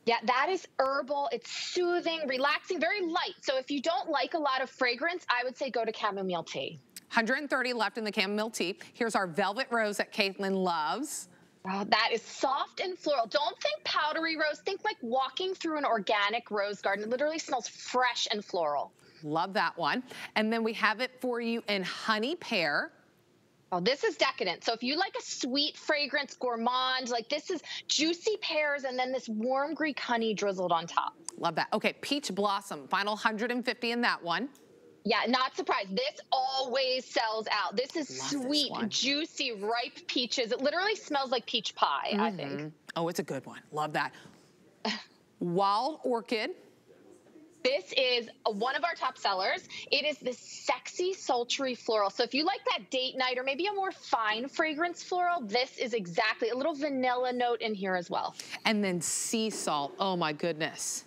Yeah, that is herbal. It's soothing, relaxing, very light. So if you don't like a lot of fragrance, I would say go to chamomile tea. 130 left in the chamomile tea. Here's our velvet rose that Caitlin loves. Oh, that is soft and floral. Don't think powdery rose. Think like walking through an organic rose garden. It literally smells fresh and floral. Love that one. And then we have it for you in honey pear. Oh, this is decadent. So if you like a sweet fragrance gourmand, like this is juicy pears and then this warm Greek honey drizzled on top. Love that. Okay, peach blossom, final 150 in that one. Yeah, not surprised. This always sells out. This is Love sweet, this juicy, ripe peaches. It literally smells like peach pie, mm -hmm. I think. Mm-hmm. Oh, it's a good one. Love that. Wild orchid. This is one of our top sellers. It is the sexy, sultry floral. So if you like that date night or maybe a more fine fragrance floral, this is exactly a little vanilla note in here as well. And then sea salt. Oh my goodness.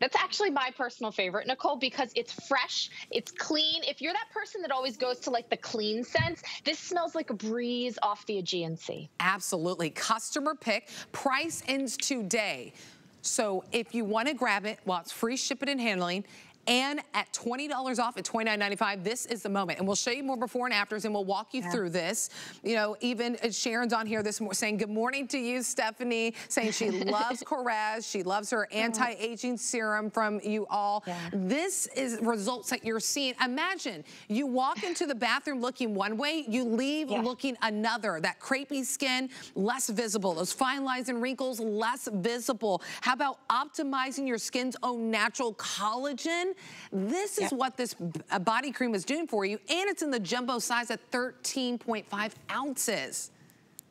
That's actually my personal favorite, Nicole, because it's fresh, it's clean. If you're that person that always goes to like the clean scents, this smells like a breeze off the Aegean Sea. Absolutely. Customer pick. Price ends today. So if you want to grab it, well, it's free shipping and handling and at $20 off at $29.95, this is the moment. And we'll show you more before and afters and we'll walk you yeah. through this. You know, even uh, Sharon's on here this morning saying good morning to you, Stephanie, saying she loves Korres. She loves her anti-aging serum from you all. Yeah. This is results that you're seeing. Imagine you walk into the bathroom looking one way, you leave yeah. looking another. That crepey skin, less visible. Those fine lines and wrinkles, less visible. How about optimizing your skin's own natural collagen? This is yep. what this body cream is doing for you. And it's in the jumbo size at 13.5 ounces.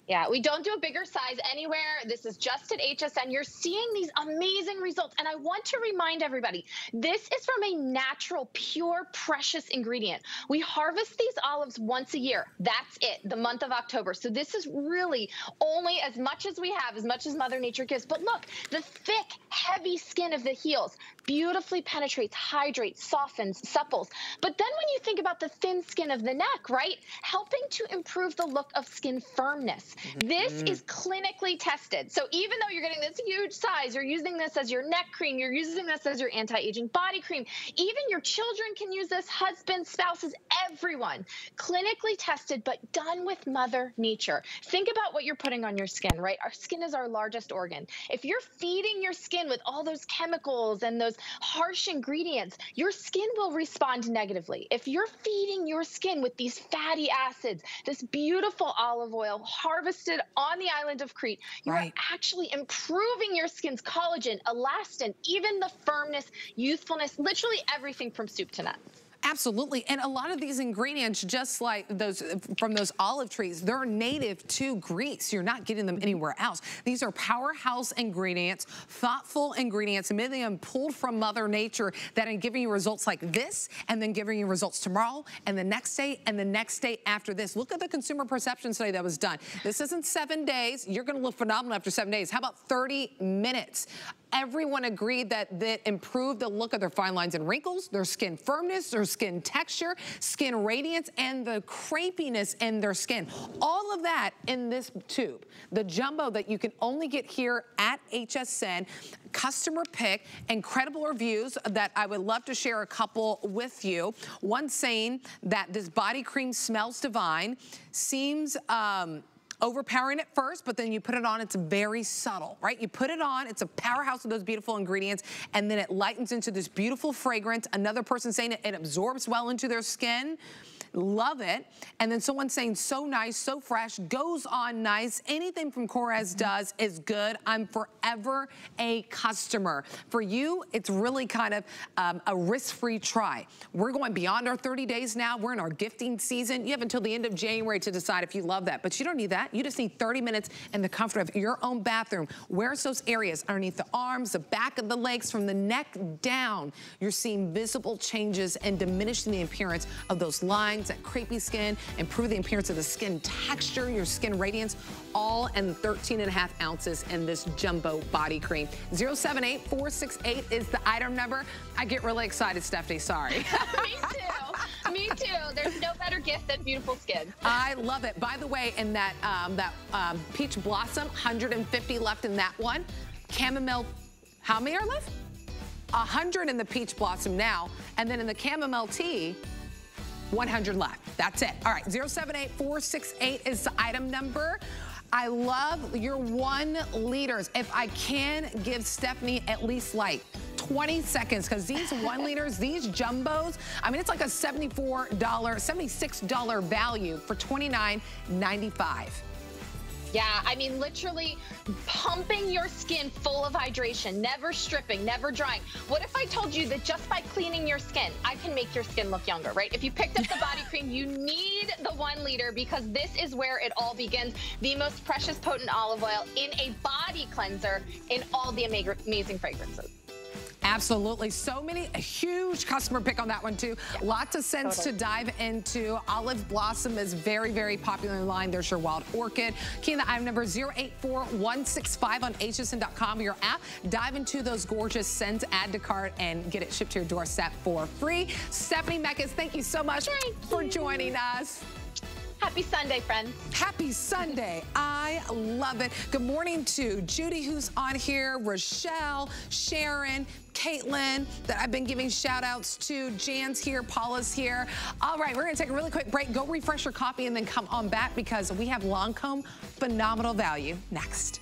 Yeah, we don't do a bigger size anywhere. This is just at HSN. You're seeing these amazing results. And I want to remind everybody, this is from a natural, pure, precious ingredient. We harvest these olives once a year. That's it, the month of October. So this is really only as much as we have, as much as Mother Nature gives. But look, the thick, heavy skin of the heels beautifully penetrates, hydrates, softens, supples. But then when you think about the thin skin of the neck, right, helping to improve the look of skin firmness. This mm-hmm. is clinically tested. So even though you're getting this huge size, you're using this as your neck cream, you're using this as your anti-aging body cream. Even your children can use this, husbands, spouses, everyone. Clinically tested, but done with Mother Nature. Think about what you're putting on your skin, right? Our skin is our largest organ. If you're feeding your skin with all those chemicals and those harsh ingredients, your skin will respond negatively. If you're feeding your skin with these fatty acids, this beautiful olive oil, harvested on the island of Crete, you're right. actually improving your skin's collagen, elastin, even the firmness, youthfulness, literally everything from soup to nuts. Absolutely. And a lot of these ingredients, just like those from those olive trees, they're native to Greece. You're not getting them anywhere else. These are powerhouse ingredients, thoughtful ingredients, many of them pulled from Mother Nature that are giving you results like this and then giving you results tomorrow and the next day and the next day after this. Look at the consumer perception study that was done. This isn't seven days. You're going to look phenomenal after seven days. How about 30 minutes? Everyone agreed that that improved the look of their fine lines and wrinkles, their skin firmness, their skin texture, skin radiance, and the crepiness in their skin. All of that in this tube. The jumbo that you can only get here at HSN customer pick, incredible reviews that I would love to share a couple with you. One saying that this body cream smells divine, seems um, overpowering at first, but then you put it on, it's very subtle, right? You put it on, it's a powerhouse of those beautiful ingredients, and then it lightens into this beautiful fragrance. Another person saying it, it absorbs well into their skin. Love it. And then someone saying so nice, so fresh, goes on nice. Anything from Korres does is good. I'm forever a customer. For you, it's really kind of um, a risk-free try. We're going beyond our 30 days now. We're in our gifting season. You have until the end of January to decide if you love that, but you don't need that. You just need 30 minutes in the comfort of your own bathroom. Where's those areas underneath the arms, the back of the legs, from the neck down? You're seeing visible changes and diminishing the appearance of those lines, that crepey skin, improve the appearance of the skin texture, your skin radiance, all in 13 and a half ounces in this jumbo body cream. 078468 is the item number. I get really excited, Stephanie, sorry. Me too. Me too. There's no better gift than beautiful skin. I love it. By the way, in that um, that um, peach blossom, 150 left in that one. Chamomile, how many are left? 100 in the peach blossom now. And then in the chamomile tea, 100 left. That's it. All right, 078468 is the item number. I love your one liters. If I can give Stephanie at least like 20 seconds, because these one liters, these jumbos, I mean, it's like a $74, $76 value for $29.95. Yeah, I mean, literally pumping your skin full of hydration, never stripping, never drying. What if I told you that just by cleaning your skin, I can make your skin look younger, right? If you picked up the body cream, you need the one liter because this is where it all begins. The most precious potent olive oil in a body cleanser in all the amazing fragrances. Absolutely. So many, a huge customer pick on that one too. Yeah. Lots of scents totally. to dive into. Olive Blossom is very, very popular in line. There's your Wild Orchid. Key in the item number 084165 on hsn.com, your app. Dive into those gorgeous scents, add to cart, and get it shipped to your doorstep for free. Stephanie Meckes, thank you so much thank for you. joining us. Happy Sunday, friends. Happy Sunday. I love it. Good morning to Judy, who's on here, Rochelle, Sharon, Caitlin, that I've been giving shout outs to. Jan's here, Paula's here. All right, we're gonna take a really quick break. Go refresh your coffee and then come on back because we have Lancome phenomenal value next.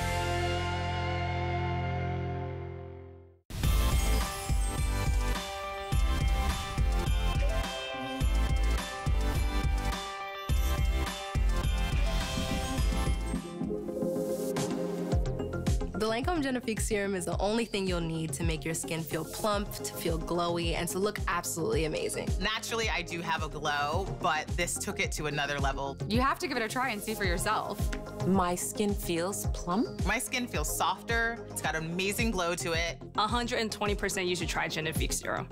Lancome Genifique Serum is the only thing you'll need to make your skin feel plump, to feel glowy, and to look absolutely amazing. Naturally, I do have a glow, but this took it to another level. You have to give it a try and see for yourself. My skin feels plump. My skin feels softer. It's got amazing glow to it. 120% you should try Genifique Serum.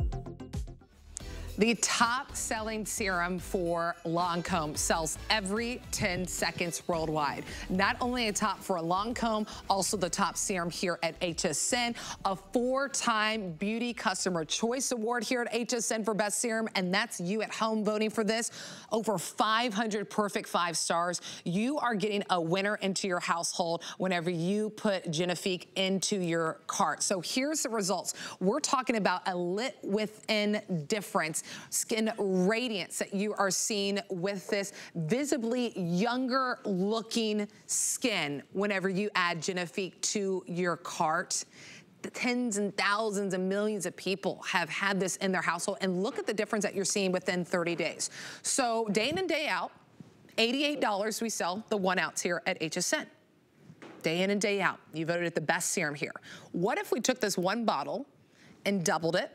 The top selling serum for Lancome sells every 10 seconds worldwide. Not only a top for a Lancome, also the top serum here at HSN, a four-time Beauty Customer Choice Award here at HSN for Best Serum, and that's you at home voting for this. Over 500 perfect five stars. You are getting a winner into your household whenever you put Genifique into your cart. So here's the results. We're talking about a lit within difference skin radiance that you are seeing with this visibly younger looking skin whenever you add Genifique to your cart tens and thousands and millions of people have had this in their household and look at the difference that you're seeing within 30 days. So day in and day out, $88 we sell the one ounce here at HSN. Day in and day out, you voted it the best serum here. What if we took this one bottle and doubled it?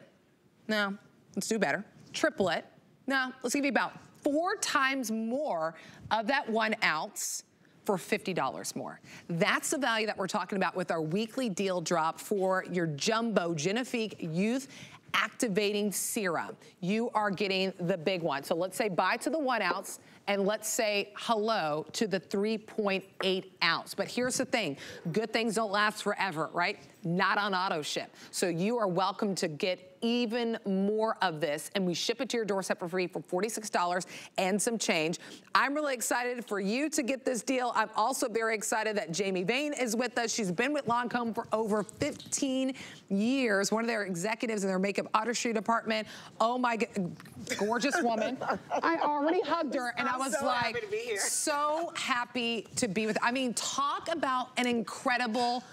No, let's do better triple it. No, let's give you about four times more of that one ounce for $50 more. That's the value that we're talking about with our weekly deal drop for your Jumbo Genifique Youth Activating Serum. You are getting the big one. So let's say buy to the one ounce, and let's say hello to the 3.8 ounce. But here's the thing, good things don't last forever, right? Not on auto ship. So you are welcome to get even more of this and we ship it to your doorstep for free for $46 and some change. I'm really excited for you to get this deal. I'm also very excited that Jamie Vane is with us. She's been with Lancome for over 15 years, one of their executives in their makeup artistry department. Oh my, gorgeous woman. I already hugged her and I'm I was so like, so happy to be with, I mean, talk about an incredible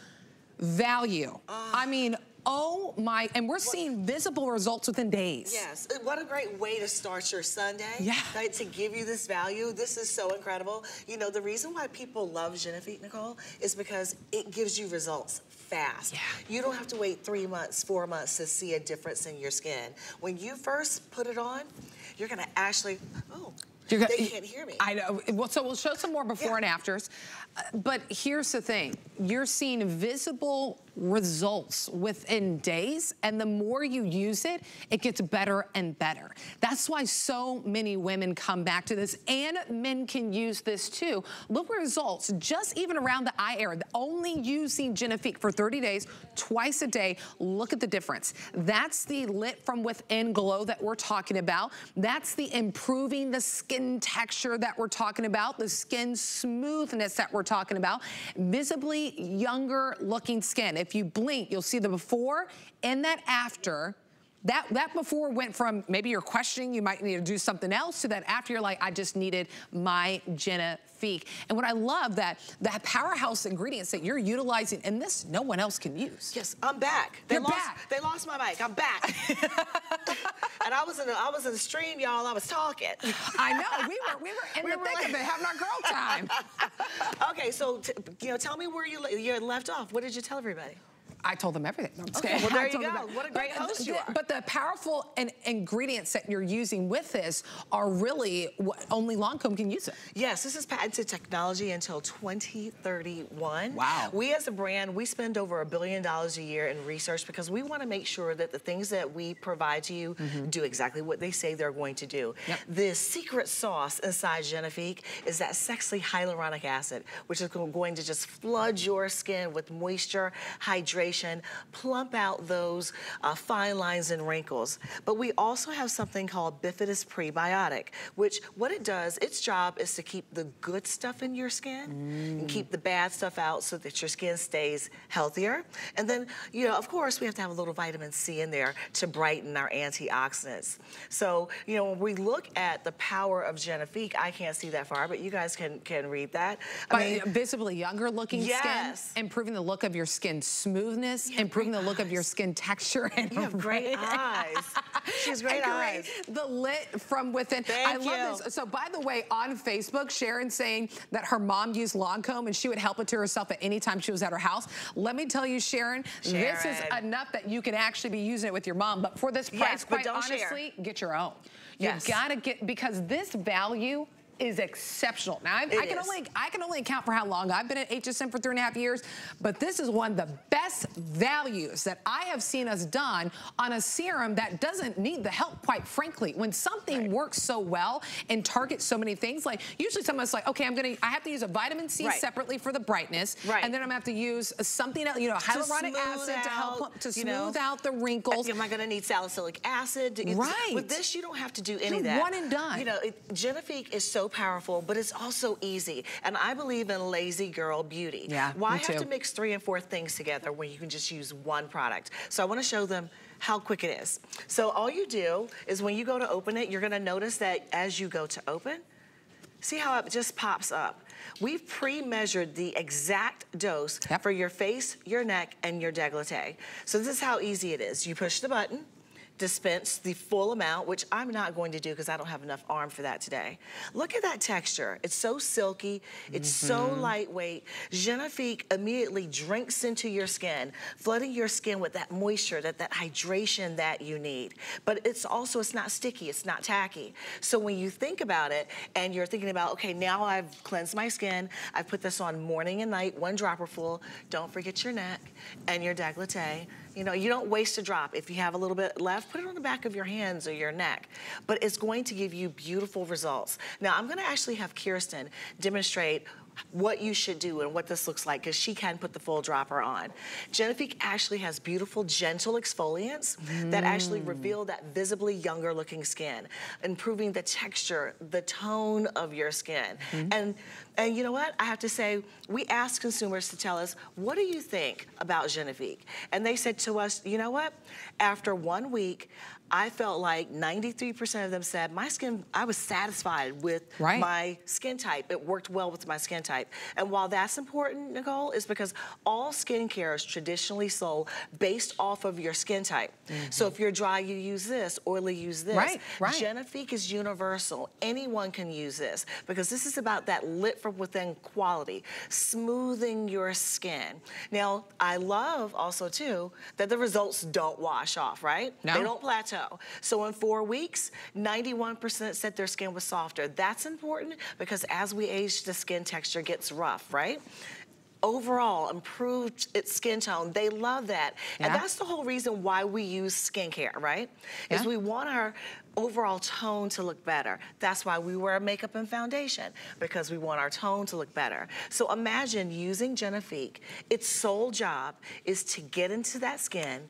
value. Uh, I mean, Oh my, and we're seeing visible results within days. Yes, what a great way to start your Sunday. Yeah. Right, to give you this value. This is so incredible. You know, the reason why people love Genifique, Nicole, is because it gives you results fast. Yeah. You don't have to wait three months, four months to see a difference in your skin. When you first put it on, you're gonna actually, oh, you're they can't hear me. I know. Well, so we'll show some more before yeah. and afters. But here's the thing. You're seeing visible results within days, and the more you use it, it gets better and better. That's why so many women come back to this, and men can use this too. Look at results, just even around the eye area, only using Genifique for 30 days, twice a day, look at the difference. That's the lit from within glow that we're talking about. That's the improving the skin texture that we're talking about, the skin smoothness that we're talking about, visibly younger looking skin. If you blink, you'll see the before and that after. That, that before went from maybe you're questioning, you might need to do something else, to that after you're like, I just needed my Genifique. And what I love that the powerhouse ingredients that you're utilizing, and this no one else can use. Yes, I'm back. They you're lost, back. They lost my mic. I'm back. and I was in the, I was in the stream, y'all. I was talking. I know. We were we were in we the were thick like... of it, having our girl time. okay, so you know, tell me where you you left off. What did you tell everybody? I told them everything. No, okay, well, there you go. What a great but, host you are. But the powerful and ingredients that you're using with this are really what only Lancome can use it. Yes, this is patented technology until 2031. Wow. We as a brand, we spend over a billion dollars a year in research because we want to make sure that the things that we provide to you mm -hmm. do exactly what they say they're going to do. Yep. The secret sauce inside Genifique is that sexy hyaluronic acid, which is going to just flood your skin with moisture, hydration, hydration, plump out those uh, fine lines and wrinkles. But we also have something called Bifidus Prebiotic, which what it does, its job is to keep the good stuff in your skin mm. and keep the bad stuff out so that your skin stays healthier. And then, you know, of course, we have to have a little vitamin C in there to brighten our antioxidants. So, you know, when we look at the power of Genifique, I can't see that far, but you guys can, can read that. I mean, visibly younger looking yes. skin, improving the look of your skin smoothness, smoothness, improving the look eyes. of your skin texture. And you have great eyes. She has great eyes. The lit from within. Thank I you. love this. So by the way, on Facebook, Sharon saying that her mom used Lancome and she would help it to herself at any time she was at her house. Let me tell you, Sharon, Sharon. this is enough that you can actually be using it with your mom. But for this price, yes, quite honestly, share. get your own. You yes. gotta get, because this value is exceptional. Now, I, I can is. only I can only account for how long I've been at HSN for three and a half years, but this is one of the best values that I have seen us done on a serum that doesn't need the help, quite frankly. When something works so well and targets so many things, like usually someone's like, okay, I'm gonna, I have to use a vitamin C Right. separately for the brightness, Right. and then I'm gonna have to use something else, you know, hyaluronic acid to help to smooth know, out the wrinkles. Am I going to need salicylic acid? Right. With this, you don't have to do any You're of that. one and done. You know, it, Genifique is so powerful, but it's also easy. And I believe in lazy girl beauty. Yeah, Why have too. to mix three and four things together when you can just use one product? So I want to show them how quick it is. So all you do is when you go to open it, you're going to notice that as you go to open, See how it just pops up? We've pre-measured the exact dose for your face, your neck, and your décolleté. So this is how easy it is. You push the button, dispense the full amount, which I'm not going to do because I don't have enough arm for that today. Look at that texture. It's so silky. It's so Mhm. lightweight. Genifique immediately drinks into your skin, flooding your skin with that moisture, that, that hydration that you need. But it's also, it's not sticky, it's not tacky. So when you think about it and you're thinking about, okay, now I've cleansed my skin, I've put this on morning and night, one dropper full, don't forget your neck and your décolleté. You know, you don't waste a drop. If you have a little bit left, put it on the back of your hands or your neck. But it's going to give you beautiful results. Now, I'm gonna actually have Kirsten demonstrate what you should do and what this looks like because she can put the full dropper on. Genifique actually has beautiful gentle exfoliants that actually Mm. reveal that visibly younger looking skin, improving the texture, the tone of your skin. And and you know what? I have to say, we asked consumers to tell us, what do you think about Genifique? And they said to us, you know what? After one week, I felt like 93% of them said, my skin, I was satisfied with Right. my skin type. It worked well with my skin type. And while that's important, Nicole, is because all skincare is traditionally sold based off of your skin type. Mm-hmm. So if you're dry, you use this, oily, use this. Right, right. Genifique is universal. Anyone can use this because this is about that lit from within quality, smoothing your skin. Now, I love also too that the results don't wash off, right? No. They don't plateau. So in four weeks, 91% said their skin was softer. That's important because as we age, the skin texture gets rough, right? overall improved its skin tone. They love that. And that's the whole reason why we use skincare, right? Is we want our overall tone to look better. That's why we wear makeup and foundation, because we want our tone to look better. So imagine using Genifique. Its sole job is to get into that skin,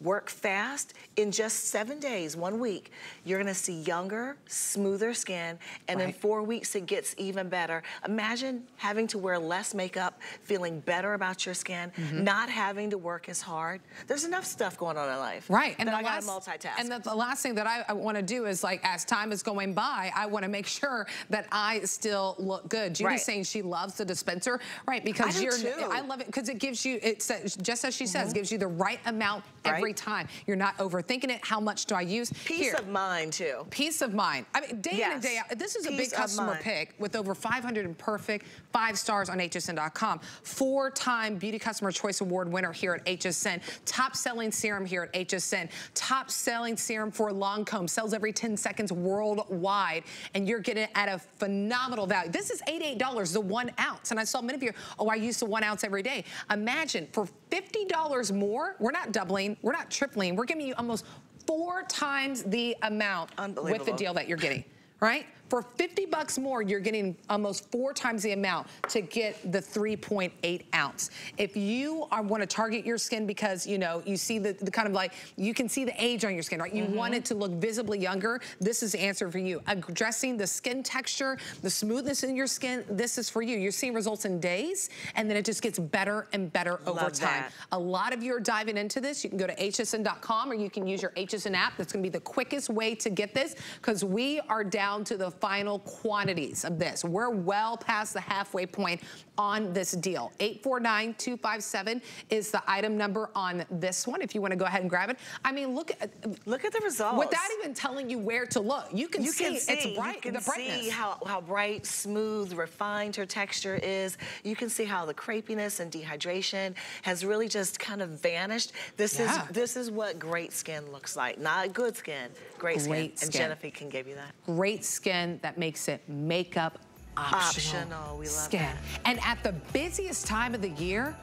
work fast. In just seven days, one week, you're gonna see younger, smoother skin, and in four weeks, it gets even better. Imagine having to wear less makeup, feeling better about your skin, Mhm. not having to work as hard. There's enough stuff going on in life. Right, and the I gotta last- multitask. And the, the last thing that I, I want to do is like, as time is going by, I want to make sure that I still look good. Judy's Right. saying she loves the dispenser, right? Because I you're, too. I love it because it gives you, it says, just as she says, gives you the right amount every Right. Time. You're not overthinking it. How much do I use? Peace of mind too. Peace of mind. I mean, day in and day out. This is a big customer pick with over 500 and perfect five stars on hsn.com. Four-time Beauty Customer Choice Award winner here at HSN. Top-selling serum here at HSN. Top-selling serum for Lancome. Sells every 10 seconds worldwide. And you're getting it at a phenomenal value. This is $88, the one ounce. And I saw many of you, oh, I use the one ounce every day. Imagine, for $50 more, we're not doubling, we're not tripling, we're giving you almost four times the amount with the deal that you're getting, right? For 50 bucks more, you're getting almost four times the amount to get the 3.8 ounce. If you uh, are, want to target your skin because, you know, you see the, the kind of like, you can see the age on your skin, right? You mm-hmm. want it to look visibly younger, this is the answer for you. Addressing the skin texture, the smoothness in your skin, this is for you. You're seeing results in days, and then it just gets better and better over Love time. that. A lot of you are diving into this. You can go to hsn.com or you can use your HSN app. That's gonna be the quickest way to get this because we are down to the final quantities of this. We're well past the halfway point on this deal. 849257 is the item number on this one if you wanna go ahead and grab it. I mean, look at, Look at the results. without even telling you where to look, you can you see can see, it's bright, you can the brightness. see how, how bright, smooth, refined her texture is. You can see how the crepiness and dehydration has really just kind of vanished. This Yeah. is this is what great skin looks like. Not good skin, great, Great skin. skin. And Genifique can give you that. great skin skin that makes it makeup optional, Optional, we love skin. that. And at the busiest time of the year,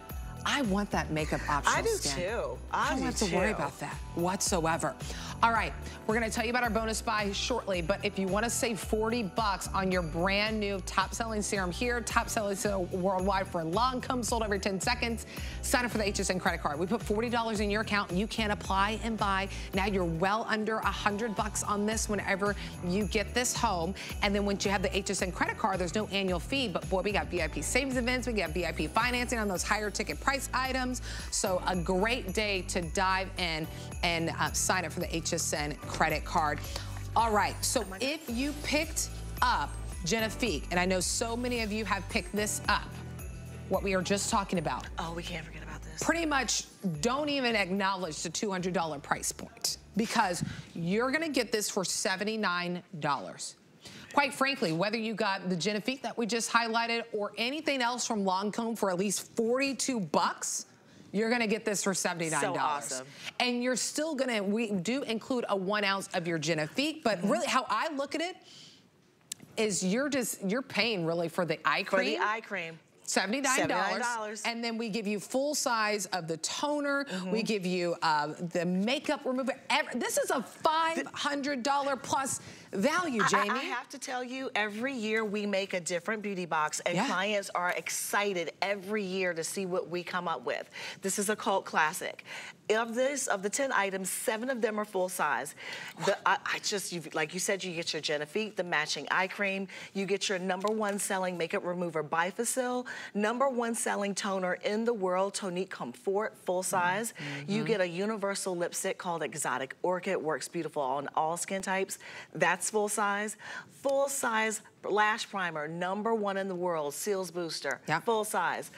I want that makeup optional I do skin. too. I I don't do have to worry about that whatsoever. All right, we're gonna tell you about our bonus buy shortly, but if you wanna save 40 bucks on your brand new top selling serum here, top selling serum worldwide for long, Lancome, sold every 10 seconds, sign up for the HSN credit card. We put $40 in your account and you can apply and buy. Now you're well under 100 bucks on this whenever you get this home. And then once you have the HSN credit card, there's no annual fee, but boy, we got VIP savings events, we got VIP financing on those higher ticket price items. So a great day to dive in and uh, sign up for the HSN credit card. All right, so if you picked up Genifique, and I know so many of you have picked this up, what we are just talking about, Oh, we can't forget about this. pretty much don't even acknowledge the $200 price point because you're gonna get this for $79. Quite frankly, whether you got the Genifique that we just highlighted or anything else from Lancome for at least 42 bucks, you're gonna get this for $79. So awesome. And you're still gonna, we do include a one ounce of your Genifique, but Mm-hmm. really how I look at it is you're just, you're paying really for the eye cream. For the eye cream. $79. $79. And then we give you full size of the toner. Mm-hmm. We give you uh, the makeup remover. This is a $500 plus value, Jamie. I, I have to tell you, every year we make a different beauty box, and Yeah. clients are excited every year to see what we come up with. This is a cult classic. Of this, of the 10 items, seven of them are full size. The, I, I just, you like you said, you get your Genifique, the matching eye cream. You get your number one selling makeup remover, Bifacil. Number one selling toner in the world, Tonique Comfort, full mm-hmm. size. You mm-hmm. get a universal lipstick called Exotic Orchid, works beautiful on all skin types. That's full size. Full size lash primer, number one in the world, Cils Booster, Yeah. full size.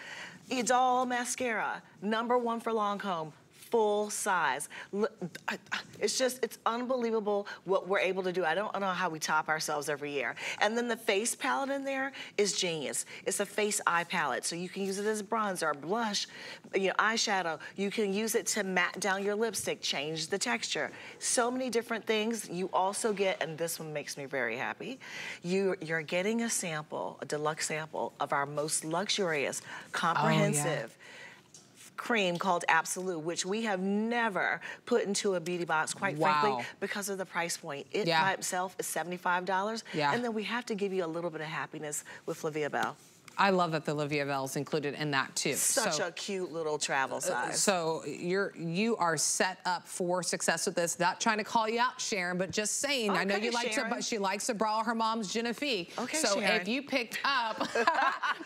Idol mascara, number one for Lancome, full size. Look, I- I- It's just, it's unbelievable what we're able to do. I don't know how we top ourselves every year. And then the face palette in there is genius. It's a face eye palette, so you can use it as bronzer, blush, you know, eyeshadow. You can use it to matte down your lipstick, change the texture. So many different things. You also get, and this one makes me very happy, you, you're getting a sample, a deluxe sample of our most luxurious, oh, comprehensive, cream called Absolue, which we have never put into a beauty box, quite Wow. frankly, because of the price point. It Yeah. by itself is $75. Yeah. And then we have to give you a little bit of happiness with La Vie Est Belle. I love that the La Vie Est Belle's included in that too. Such So- a cute little travel uh, size. So you're you are set up for success with this. Not trying to call you out, Sharon, but just saying. Okay, I know you like to, but she likes to borrow her mom's Genifique. Okay, so Sharon. if you picked up,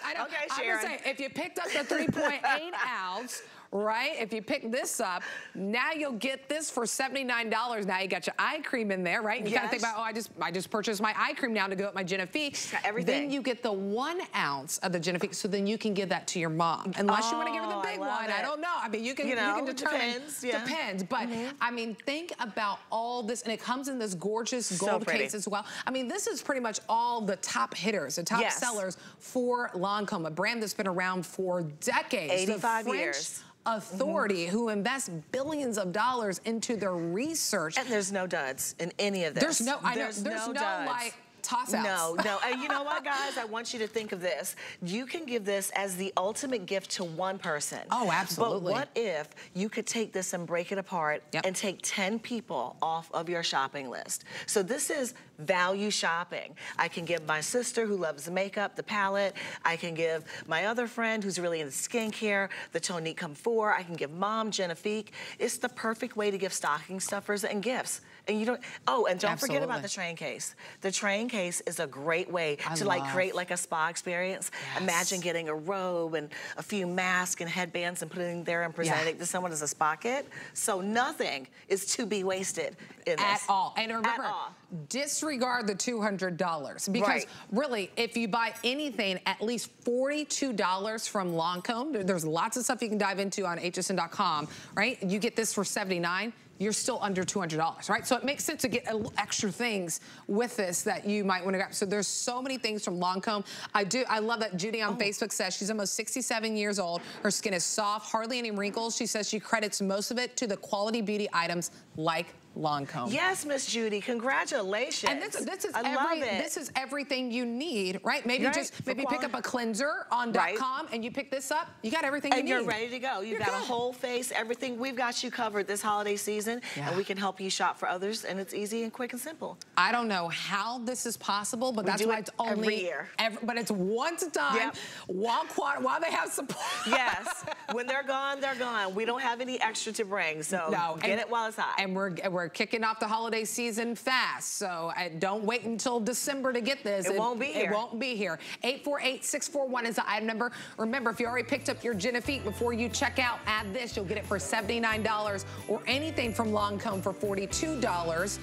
I know, Okay, I'm Sharon. gonna say if you picked up the 3.8 ounce. Right? If you pick this up, now you'll get this for $79. Now you got your eye cream in there, right? You gotta think about, oh, I just I just purchased my eye cream now to go with my Genifique. everything. Then you get the one ounce of the Genifique, so then you can give that to your mom. Unless you want to give her the Oh, I big love one. I don't know. I mean, you can, You you, can determine. depends, yeah. Depends. But mm-hmm. I mean, think about all this, and it comes in this gorgeous gold pretty. case as well. I mean, this is pretty much all the top hitters, the top Yes. sellers for Lancome, a brand that's been around for decades. The 85 French years. Authority who invests billions of dollars into their research. And there's no duds in any of this. There's no- I know, There's, there's no, duds. Like, toss-outs. No, no. And you know what, guys? I want you to think of this. You can give this as the ultimate gift to one person. Oh, absolutely. But what if you could take this and break it apart Yep. and take 10 people off of your shopping list? So this is value shopping. I can give my sister who loves makeup the palette. I can give my other friend who's really into skincare the Tonique Comfort. I can give mom Genifique. It's the perfect way to give stocking stuffers and gifts. And you don't, oh, and don't forget about the train case. The train case is a great way I to like create like a spa experience. Yes. Imagine getting a robe and a few masks and headbands and putting it there and presenting it to someone as a spa kit. So nothing is to be wasted in at this. all. And remember, all. disregard the $200 because Right. really, if you buy anything at least $42 from Lancome, there's lots of stuff you can dive into on hsn.com, right? You get this for 79 you're still under $200, right? So it makes sense to get extra things with this that you might want to grab. So there's so many things from Lancome. I do, I love that Judy Oh. on Facebook says she's almost 67 years old. Her skin is soft, hardly any wrinkles. She says she credits most of it to the quality beauty items like Lancome. Yes, Miss Judy, congratulations. And this, this is I every, love it. this is everything you need, right? Maybe Right, just maybe pick up a cleanser on Right. .com and you pick this up. You got everything and you you're ready to go. You've You're got a whole face, everything. We've got you covered this holiday season, Yeah. and we can help you shop for others, and it's easy and quick and simple. I don't know how this is possible, but We that's do why it it's only every year. ev- but it's once a time, Yep. while while they have support. yes, when they're gone, they're gone. We don't have any extra to bring, so No, get and- it while it's hot. And we're we're kicking off the holiday season fast, so uh, don't wait until December to get this. It won't be here. It won't be here. 848-641 is the item number. Remember, if you already picked up your Genifique before you check out, add this. You'll get it for $79 or anything from Lancome for $42.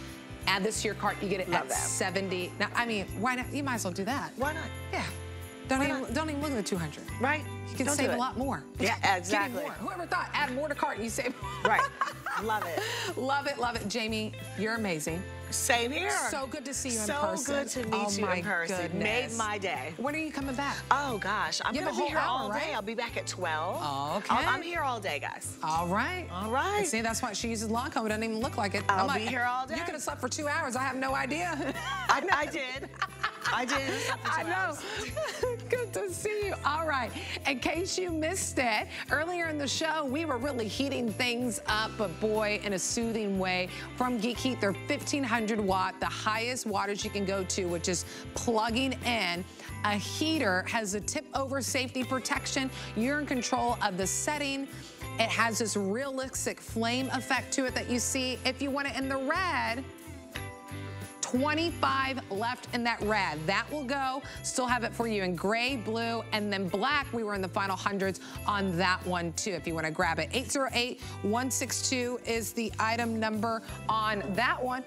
Add this to your cart, you get it Love at that. 70. Now, I mean, why not? You might as well do that. Why not? Yeah. Don't even don't even look at the 200. Right? You can Don't save a lot more. Yeah, exactly. more. Whoever thought add more to cart and you save Right. love it. Love it, love it. Jamie, you're amazing. Same here. So good to see you in so person. good to meet Oh, you in person. Made my day. When are you coming back? Oh gosh, I'm gonna be here hour, all day. right? I'll be back at 12. Oh, okay. I'll- I'm here all day, guys. All right. All right. See, that's why she uses Lancome. It doesn't even look like it. I'll I'm like, be here all day. You could have slept for two hours. I have no idea. I, I did. I did. I know. Good to see you. All right. In case you missed it, earlier in the show, we were really heating things up, but boy, in a soothing way. From Geek Heat, they're 1500 watt, the highest wattage you can go to, which is plugging in. A heater has a tip over safety protection. You're in control of the setting. It has this realistic flame effect to it that you see. If you want it in the red, 25 left in that red. That will go. Still have it for you in gray, blue, and then black. We were in the final hundreds on that one too, if you want to grab it. 808-162 is the item number on that one.